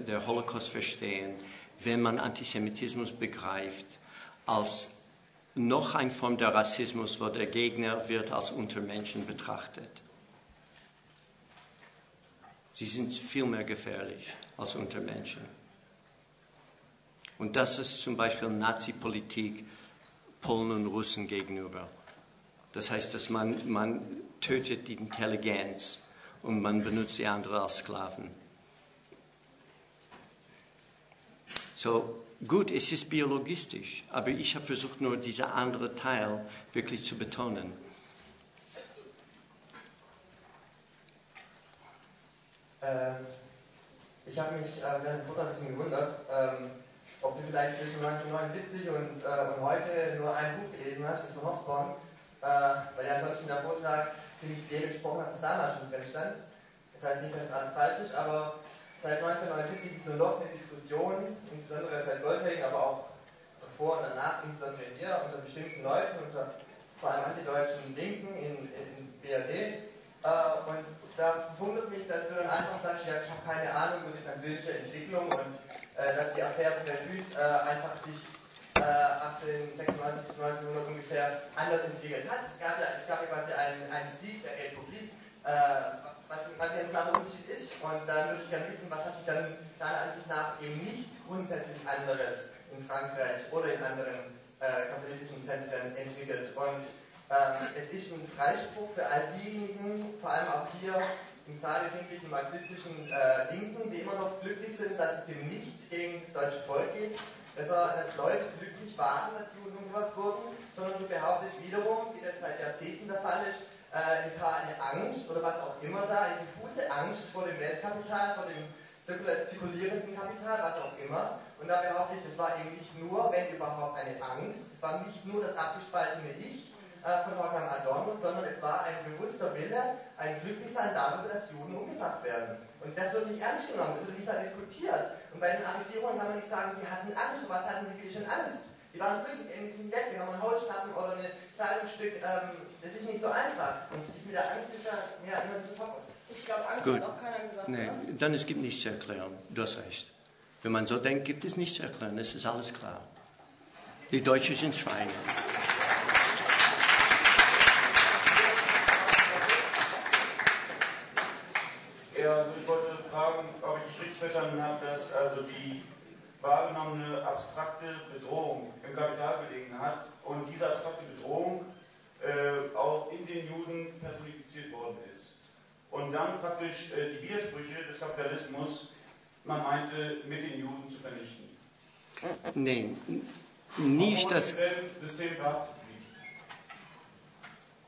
der Holocaust verstehen, wenn man Antisemitismus begreift als noch eine Form der Rassismus, wo der Gegner wird als Untermenschen betrachtet. Sie sind viel mehr gefährlich als Untermenschen. Und das ist zum Beispiel Nazi-Politik Polen und Russen gegenüber. Das heißt, dass man, man tötet die Intelligenz und man benutzt die anderen als Sklaven. So, gut, es ist biologistisch, aber ich habe versucht, nur diesen anderen Teil wirklich zu betonen. Ähm, ich habe mich äh, während Vortrag ein bisschen gewundert, ähm, ob du vielleicht zwischen 1979 und, äh, und heute nur ein Buch gelesen hast, das von Hobsbawm, äh, weil ja ansonsten der Vortrag ziemlich dem gesprochen hat, was damals schon drin stand. Das heißt nicht, dass alles falsch ist, aber seit 1979 gibt es nur noch eine Diskussion, insbesondere seit Goldhagen, aber auch davor und danach, insbesondere hier, unter bestimmten Leuten, unter vor allem antideutschen Linken in, in BRD. Äh, und da wundert mich, dass du dann einfach sagst, ja, ich habe keine Ahnung über die französische Entwicklung und äh, dass die Affäre Dreyfus äh, einfach sich äh, 1896 bis 1900 ungefähr anders entwickelt hat. Es gab ja, es gab ja quasi einen, einen Sieg der Republik, äh, was, was jetzt nach Unterschied ist. Und da würde ich gerne wissen, was hat sich dann deiner Ansicht nach eben nicht grundsätzlich anderes in Frankreich oder in anderen äh, kapitalistischen Zentren entwickelt. Und es ist ein Freispruch für all diejenigen, vor allem auch hier im Saal befindlichen marxistischen äh, Linken, die immer noch glücklich sind, dass es eben nicht gegen das deutsche Volk geht, dass, dass Leute glücklich waren, dass Juden umgebracht wurden, sondern du behauptest wiederum, wie das seit Jahrzehnten der Fall ist, äh, es war eine Angst oder was auch immer da, eine diffuse Angst vor dem Weltkapital, vor dem zirkulierenden Kapital, was auch immer. Und da behaupte ich, das war eben nicht nur, wenn überhaupt, eine Angst, es war nicht nur das abgespaltene Ich äh, von Horkheimer Adorno, sondern es war ein bewusster Wille, ein Glücklichsein darüber, dass Juden umgebracht werden. Und das wird nicht ernst genommen, das wird nicht mal diskutiert. Und bei den Arisierungen kann man nicht sagen, die hatten Angst. Was hatten die bitte schon Angst? Die waren glücklich, die sind weg, wir haben einen Hausschnappen oder ein Kleidungsstück, ähm, das ist nicht so einfach. Und das mit der Angst ist ja, immer so Fokus. Ich glaube, Angst Gut. hat auch keiner gesagt. Nee, oder? dann es gibt nichts zu erklären. Du hast recht. Wenn man so denkt, gibt es nichts zu erklären. Es ist alles klar. Die Deutschen sind Schweine. Ja, also ich wollte fragen, ob ich dich richtig verstanden habe, dass also die wahrgenommene abstrakte Bedrohung im Kapital gelegen hat und diese abstrakte Bedrohung äh, auch in den Juden personifiziert worden ist. Und dann praktisch äh, die Widersprüche des Kapitalismus, man meinte, mit den Juden zu vernichten. Nein, nicht das. System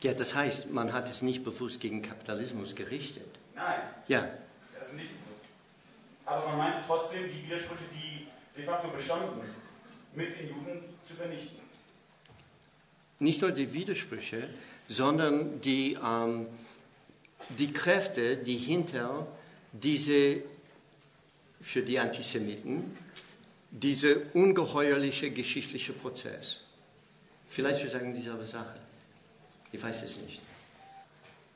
ja, das heißt, man hat es nicht bewusst gegen Kapitalismus gerichtet. Nein. Ja. Also nicht Aber man meint trotzdem, die Widersprüche, die de facto bestanden, mit den Juden zu vernichten nicht nur die Widersprüche, sondern die, ähm, die Kräfte, die hinter diese, für die Antisemiten, dieser ungeheuerliche geschichtliche Prozess. Vielleicht wir sagen dieselbe Sache. Ich weiß es nicht.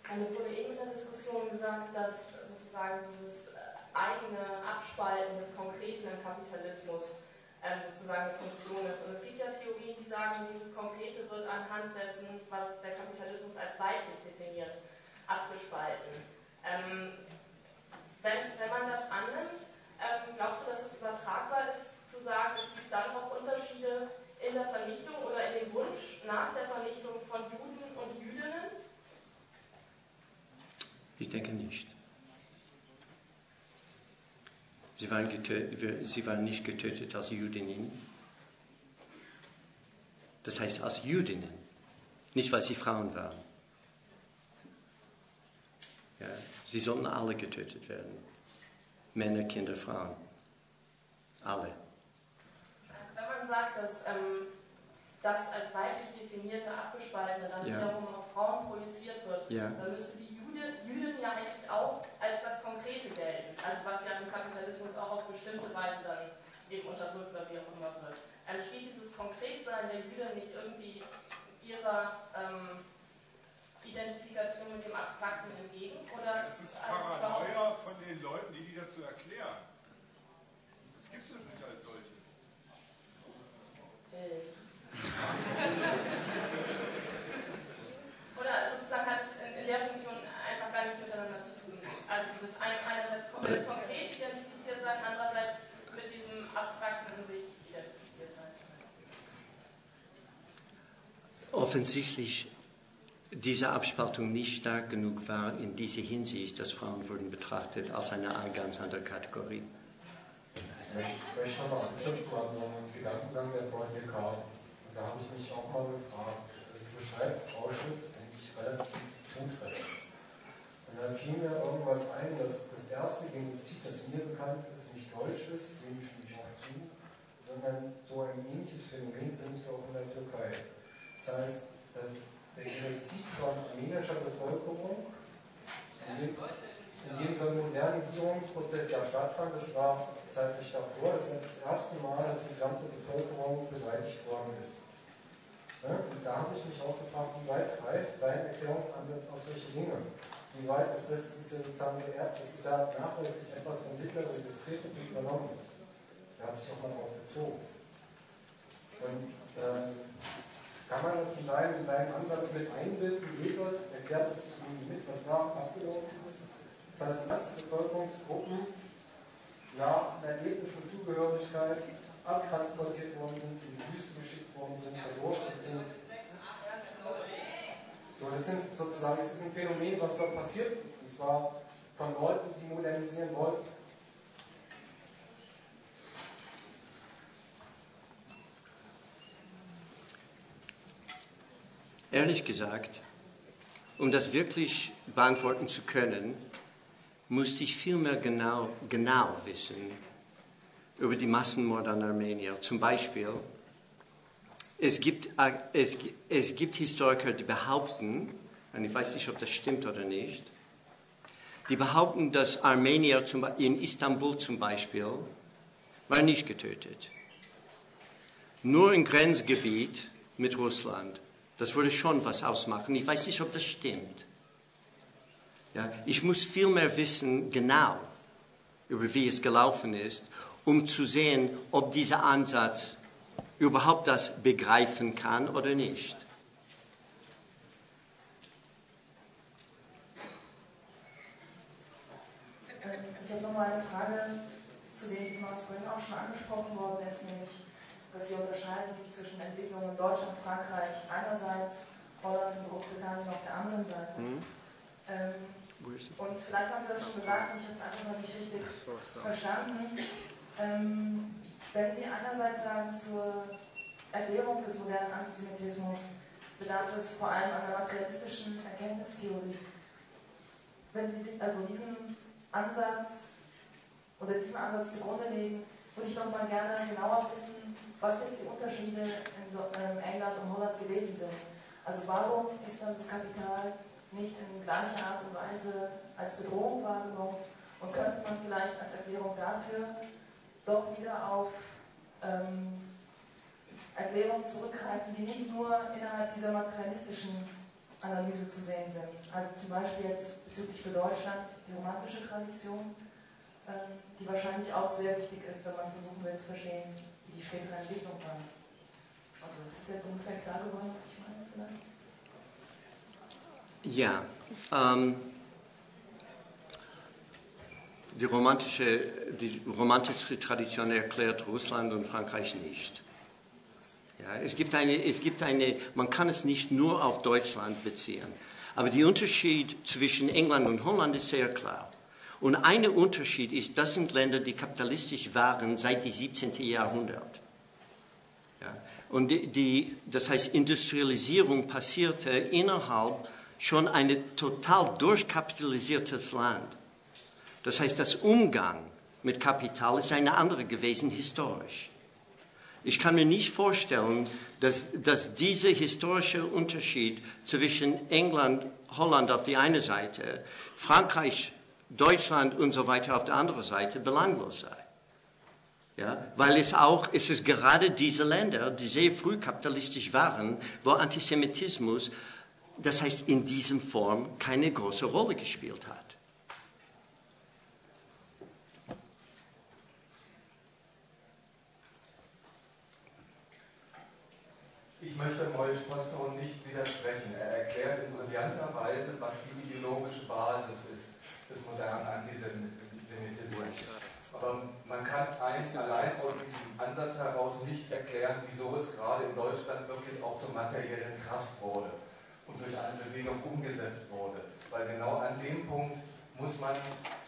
Es wurde eben in der Diskussion gesagt, dass sozusagen dieses eigene Abspalten des Konkreten im Kapitalismus ähm, sozusagen eine Funktion ist. Und es gibt ja Theorien, die sagen, dieses Konkrete wird anhand dessen, was der Kapitalismus als weiblich definiert, abgespalten. Ähm, wenn, wenn man das annimmt, ähm, glaubst du, dass es übertragbar ist, zu sagen, es gibt dann noch Unterschiede in der Vernichtung oder in dem Wunsch nach der Vernichtung von Juden und Jüdinnen? Ich denke nicht. Sie waren, getötet, sie waren nicht getötet als Jüdinnen. Das heißt als Jüdinnen, nicht weil sie Frauen waren. Ja, sie sollten alle getötet werden. Männer, Kinder, Frauen. Alle. Wenn man sagt, dass ähm, das als weiblich definierte Abgespaltene dann ja. wiederum auf Frauen projiziert wird, ja. dann müsste die Juden ja eigentlich auch als das Konkrete gelten, also was ja im Kapitalismus auch auf bestimmte Weise dann eben unterdrückt oder wie auch immer wird. Also steht dieses Konkretsein der Juden nicht irgendwie ihrer ähm, Identifikation mit dem Abstrakten entgegen? Oder das ist Paranoia von den Leuten, die wieder zu erklären. Das gibt es nicht als solches. Äh. Also dieses einerseits konkret identifiziert sein, andererseits mit diesem abstrakten in sich identifiziert sein. Offensichtlich diese Abspaltung nicht stark genug war in dieser Hinsicht, dass Frauen wurden betrachtet als eine ganz andere Kategorie. Ich möchte nochmal anknüpfen an so einen Gedankengang, der vorhin hier. Da habe ich mich auch mal gefragt. Also du beschreibst Auschwitz, eigentlich relativ zutreffend. Dann fiel mir irgendwas ein, dass das erste Genozid, das mir bekannt ist, nicht deutsch ist, dem stimme ich auch zu, sondern so ein ähnliches Phänomen findest du auch in der Türkei. Das heißt, der Genozid von armenischer Bevölkerung, in dem, in dem so ein Modernisierungsprozess ja stattfand, das war zeitlich davor, das ist das erste Mal, dass die gesamte Bevölkerung beseitigt worden ist. Ja, und da habe ich mich auch gefragt, wie weit greift dein Erklärungsansatz auf solche Dinge? Wie weit ist das sozusagen geerbt? Das ist ja nachweislich etwas von Hitler registriert und übernommen ist. Der hat sich auch mal darauf bezogen. Und ähm, kann man das in deinem, in deinem Ansatz mit einbinden? Geht das? Erklärt es mit, was da abgelaufen ist? Das heißt, dass Bevölkerungsgruppen nach einer ethnischen Zugehörigkeit abtransportiert worden sind, in die Wüste geschickt worden sind, verdurstet sind. So, das sind sozusagen, das ist ein Phänomen, was dort passiert ist. Und zwar von Leuten, die modernisieren wollten. Ehrlich gesagt, um das wirklich beantworten zu können, musste ich viel mehr genau, genau wissen über die Massenmord an Armenier. Zum Beispiel, es gibt, es, es gibt Historiker, die behaupten, und ich weiß nicht, ob das stimmt oder nicht, die behaupten, dass Armenier zum, in Istanbul zum Beispiel waren nicht getötet. Nur im Grenzgebiet mit Russland das würde schon was ausmachen. Ich weiß nicht, ob das stimmt. Ja, ich muss viel mehr wissen, genau, über wie es gelaufen ist, um zu sehen, ob dieser Ansatz überhaupt das begreifen kann oder nicht. Ich habe nochmal eine Frage zu dem Thema, was vorhin auch schon angesprochen worden ist, nämlich dass sie unterscheiden zwischen Entwicklungen in Deutschland, Frankreich einerseits, Holland und Großbritannien auf der anderen Seite. Mhm. Ähm, und vielleicht haben Sie das schon gesagt, ich habe es einfach noch nicht richtig verstanden. Ähm, wenn Sie einerseits sagen, zur Erklärung des modernen Antisemitismus bedarf es vor allem einer materialistischen Erkenntnistheorie. Wenn Sie also diesen Ansatz oder diesen Ansatz zugrunde legen, würde ich noch mal gerne genauer wissen, was jetzt die Unterschiede in ähm, England und Holland gewesen sind. Also warum ist dann das Kapital nicht in gleicher Art und Weise als Bedrohung wahrgenommen und könnte man vielleicht als Erklärung dafür doch wieder auf ähm, Erklärungen zurückgreifen, die nicht nur innerhalb dieser materialistischen Analyse zu sehen sind. Also zum Beispiel jetzt bezüglich für Deutschland die romantische Tradition, ähm, die wahrscheinlich auch sehr wichtig ist, wenn man versuchen will zu verstehen, die spätere Entwicklung war. Also ist es jetzt ungefähr klar geworden, was ich meine vielleicht? Ja. Ähm, die, romantische, die romantische Tradition erklärt Russland und Frankreich nicht. Ja, es, gibt eine, es gibt eine, man kann es nicht nur auf Deutschland beziehen. Aber der Unterschied zwischen England und Holland ist sehr klar. Und ein Unterschied ist, das sind Länder, die kapitalistisch waren seit dem 17. Jahrhundert. Ja. Und die, die, das heißt, Industrialisierung passierte innerhalb schon ein total durchkapitalisiertes Land. Das heißt, das Umgang mit Kapital ist eine andere gewesen historisch. Ich kann mir nicht vorstellen, dass, dass dieser historische Unterschied zwischen England, Holland auf der einen Seite, Frankreich Deutschland und so weiter auf der anderen Seite belanglos sei. Ja, weil es auch, es ist gerade diese Länder, die sehr früh kapitalistisch waren, wo Antisemitismus, das heißt in diesem Form, keine große Rolle gespielt hat. Ich möchte Moish Pastor nicht widersprechen. Er erklärt in brillanter Weise, was die ideologische Basis ist des modernen Antisemitismus. Aber man kann eins allein aus diesem Ansatz heraus nicht erklären, wieso es gerade in Deutschland wirklich auch zur materiellen Kraft wurde und durch eine Bewegung umgesetzt wurde. Weil genau an dem Punkt muss man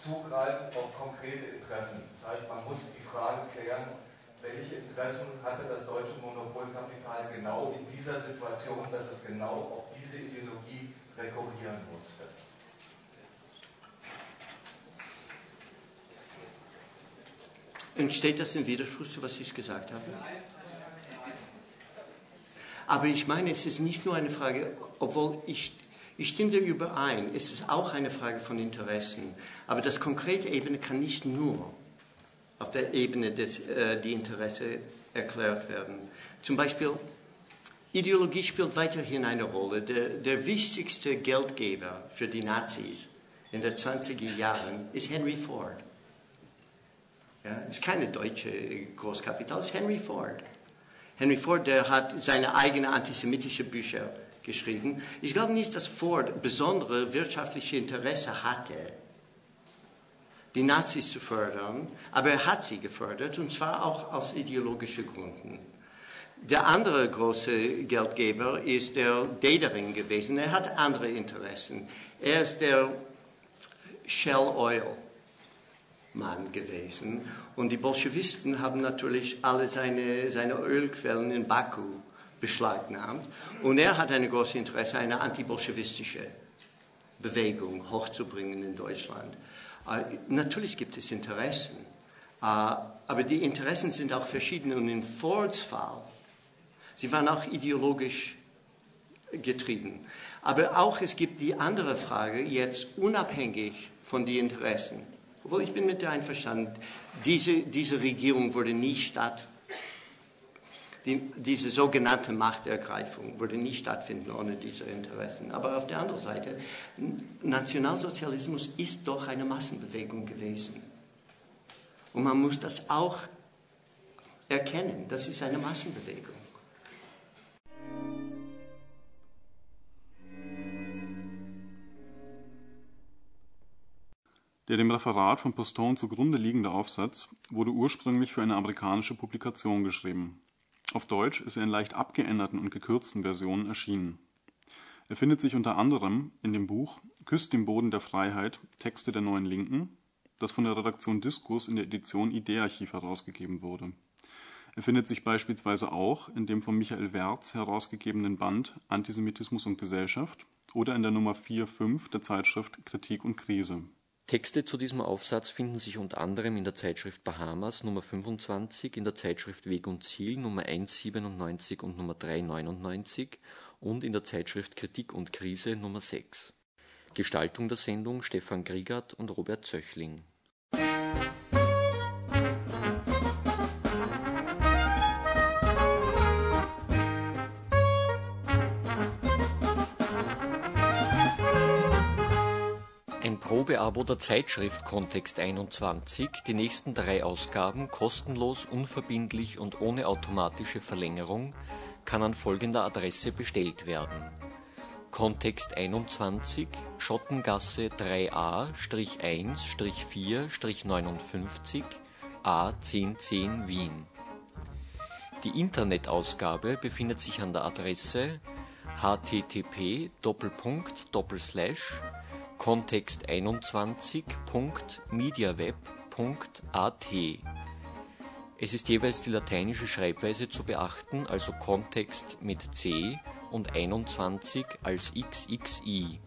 zugreifen auf konkrete Interessen. Das heißt, man muss die Frage klären, welche Interessen hatte das deutsche Monopolkapital genau in dieser Situation, dass es genau auf diese Ideologie rekurrieren musste. Entsteht das im Widerspruch zu, was ich gesagt habe? Aber ich meine, es ist nicht nur eine Frage, obwohl ich, ich stimme dir überein, es ist auch eine Frage von Interessen. Aber das konkrete Ebene kann nicht nur auf der Ebene des äh, die Interesse erklärt werden. Zum Beispiel, Ideologie spielt weiterhin eine Rolle. Der, der wichtigste Geldgeber für die Nazis in den 20er Jahren ist Henry Ford. Ja, ist keine deutsche Großkapital, ist Henry Ford. Henry Ford, der hat seine eigenen antisemitische Bücher geschrieben. Ich glaube nicht, dass Ford besondere wirtschaftliche Interesse hatte, die Nazis zu fördern, aber er hat sie gefördert und zwar auch aus ideologischen Gründen. Der andere große Geldgeber ist der Dedering gewesen. Er hat andere Interessen. Er ist der Shell Oil Mann gewesen. Und die Bolschewisten haben natürlich alle seine, seine Ölquellen in Baku beschlagnahmt. Und er hat ein großes Interesse, eine antibolschewistische Bewegung hochzubringen in Deutschland. Äh, natürlich gibt es Interessen, äh, aber die Interessen sind auch verschieden. Und in Fords Fall, sie waren auch ideologisch getrieben. Aber auch es gibt die andere Frage, jetzt unabhängig von den Interessen. Obwohl ich bin mit dir einverstanden, diese, diese Regierung würde nie statt, die, diese sogenannte Machtergreifung würde nie stattfinden ohne diese Interessen. Aber auf der anderen Seite, Nationalsozialismus ist doch eine Massenbewegung gewesen. Und man muss das auch erkennen, das ist eine Massenbewegung. Der dem Referat von Poston zugrunde liegende Aufsatz wurde ursprünglich für eine amerikanische Publikation geschrieben. Auf Deutsch ist er in leicht abgeänderten und gekürzten Versionen erschienen. Er findet sich unter anderem in dem Buch Küsst den Boden der Freiheit – Texte der Neuen Linken, das von der Redaktion Diskus in der Edition Ideearchiv herausgegeben wurde. Er findet sich beispielsweise auch in dem von Michael Werz herausgegebenen Band Antisemitismus und Gesellschaft oder in der Nummer 4/5 der Zeitschrift Kritik und Krise Texte zu diesem Aufsatz finden sich unter anderem in der Zeitschrift Bahamas Nummer 25, in der Zeitschrift Weg und Ziel Nummer 197 und Nummer 399 und in der Zeitschrift Kritik und Krise Nummer 6. Gestaltung der Sendung Stefan Griegert und Robert Zöchling Probeabo der Zeitschrift Kontext 21, die nächsten drei Ausgaben kostenlos, unverbindlich und ohne automatische Verlängerung, kann an folgender Adresse bestellt werden: Kontext 21, Schottengasse 3a-1-4-59 A 1010 Wien. Die Internetausgabe befindet sich an der Adresse http kontext21.mediaweb.at. Es ist jeweils die lateinische Schreibweise zu beachten, also Kontext mit C und 21 als XXI.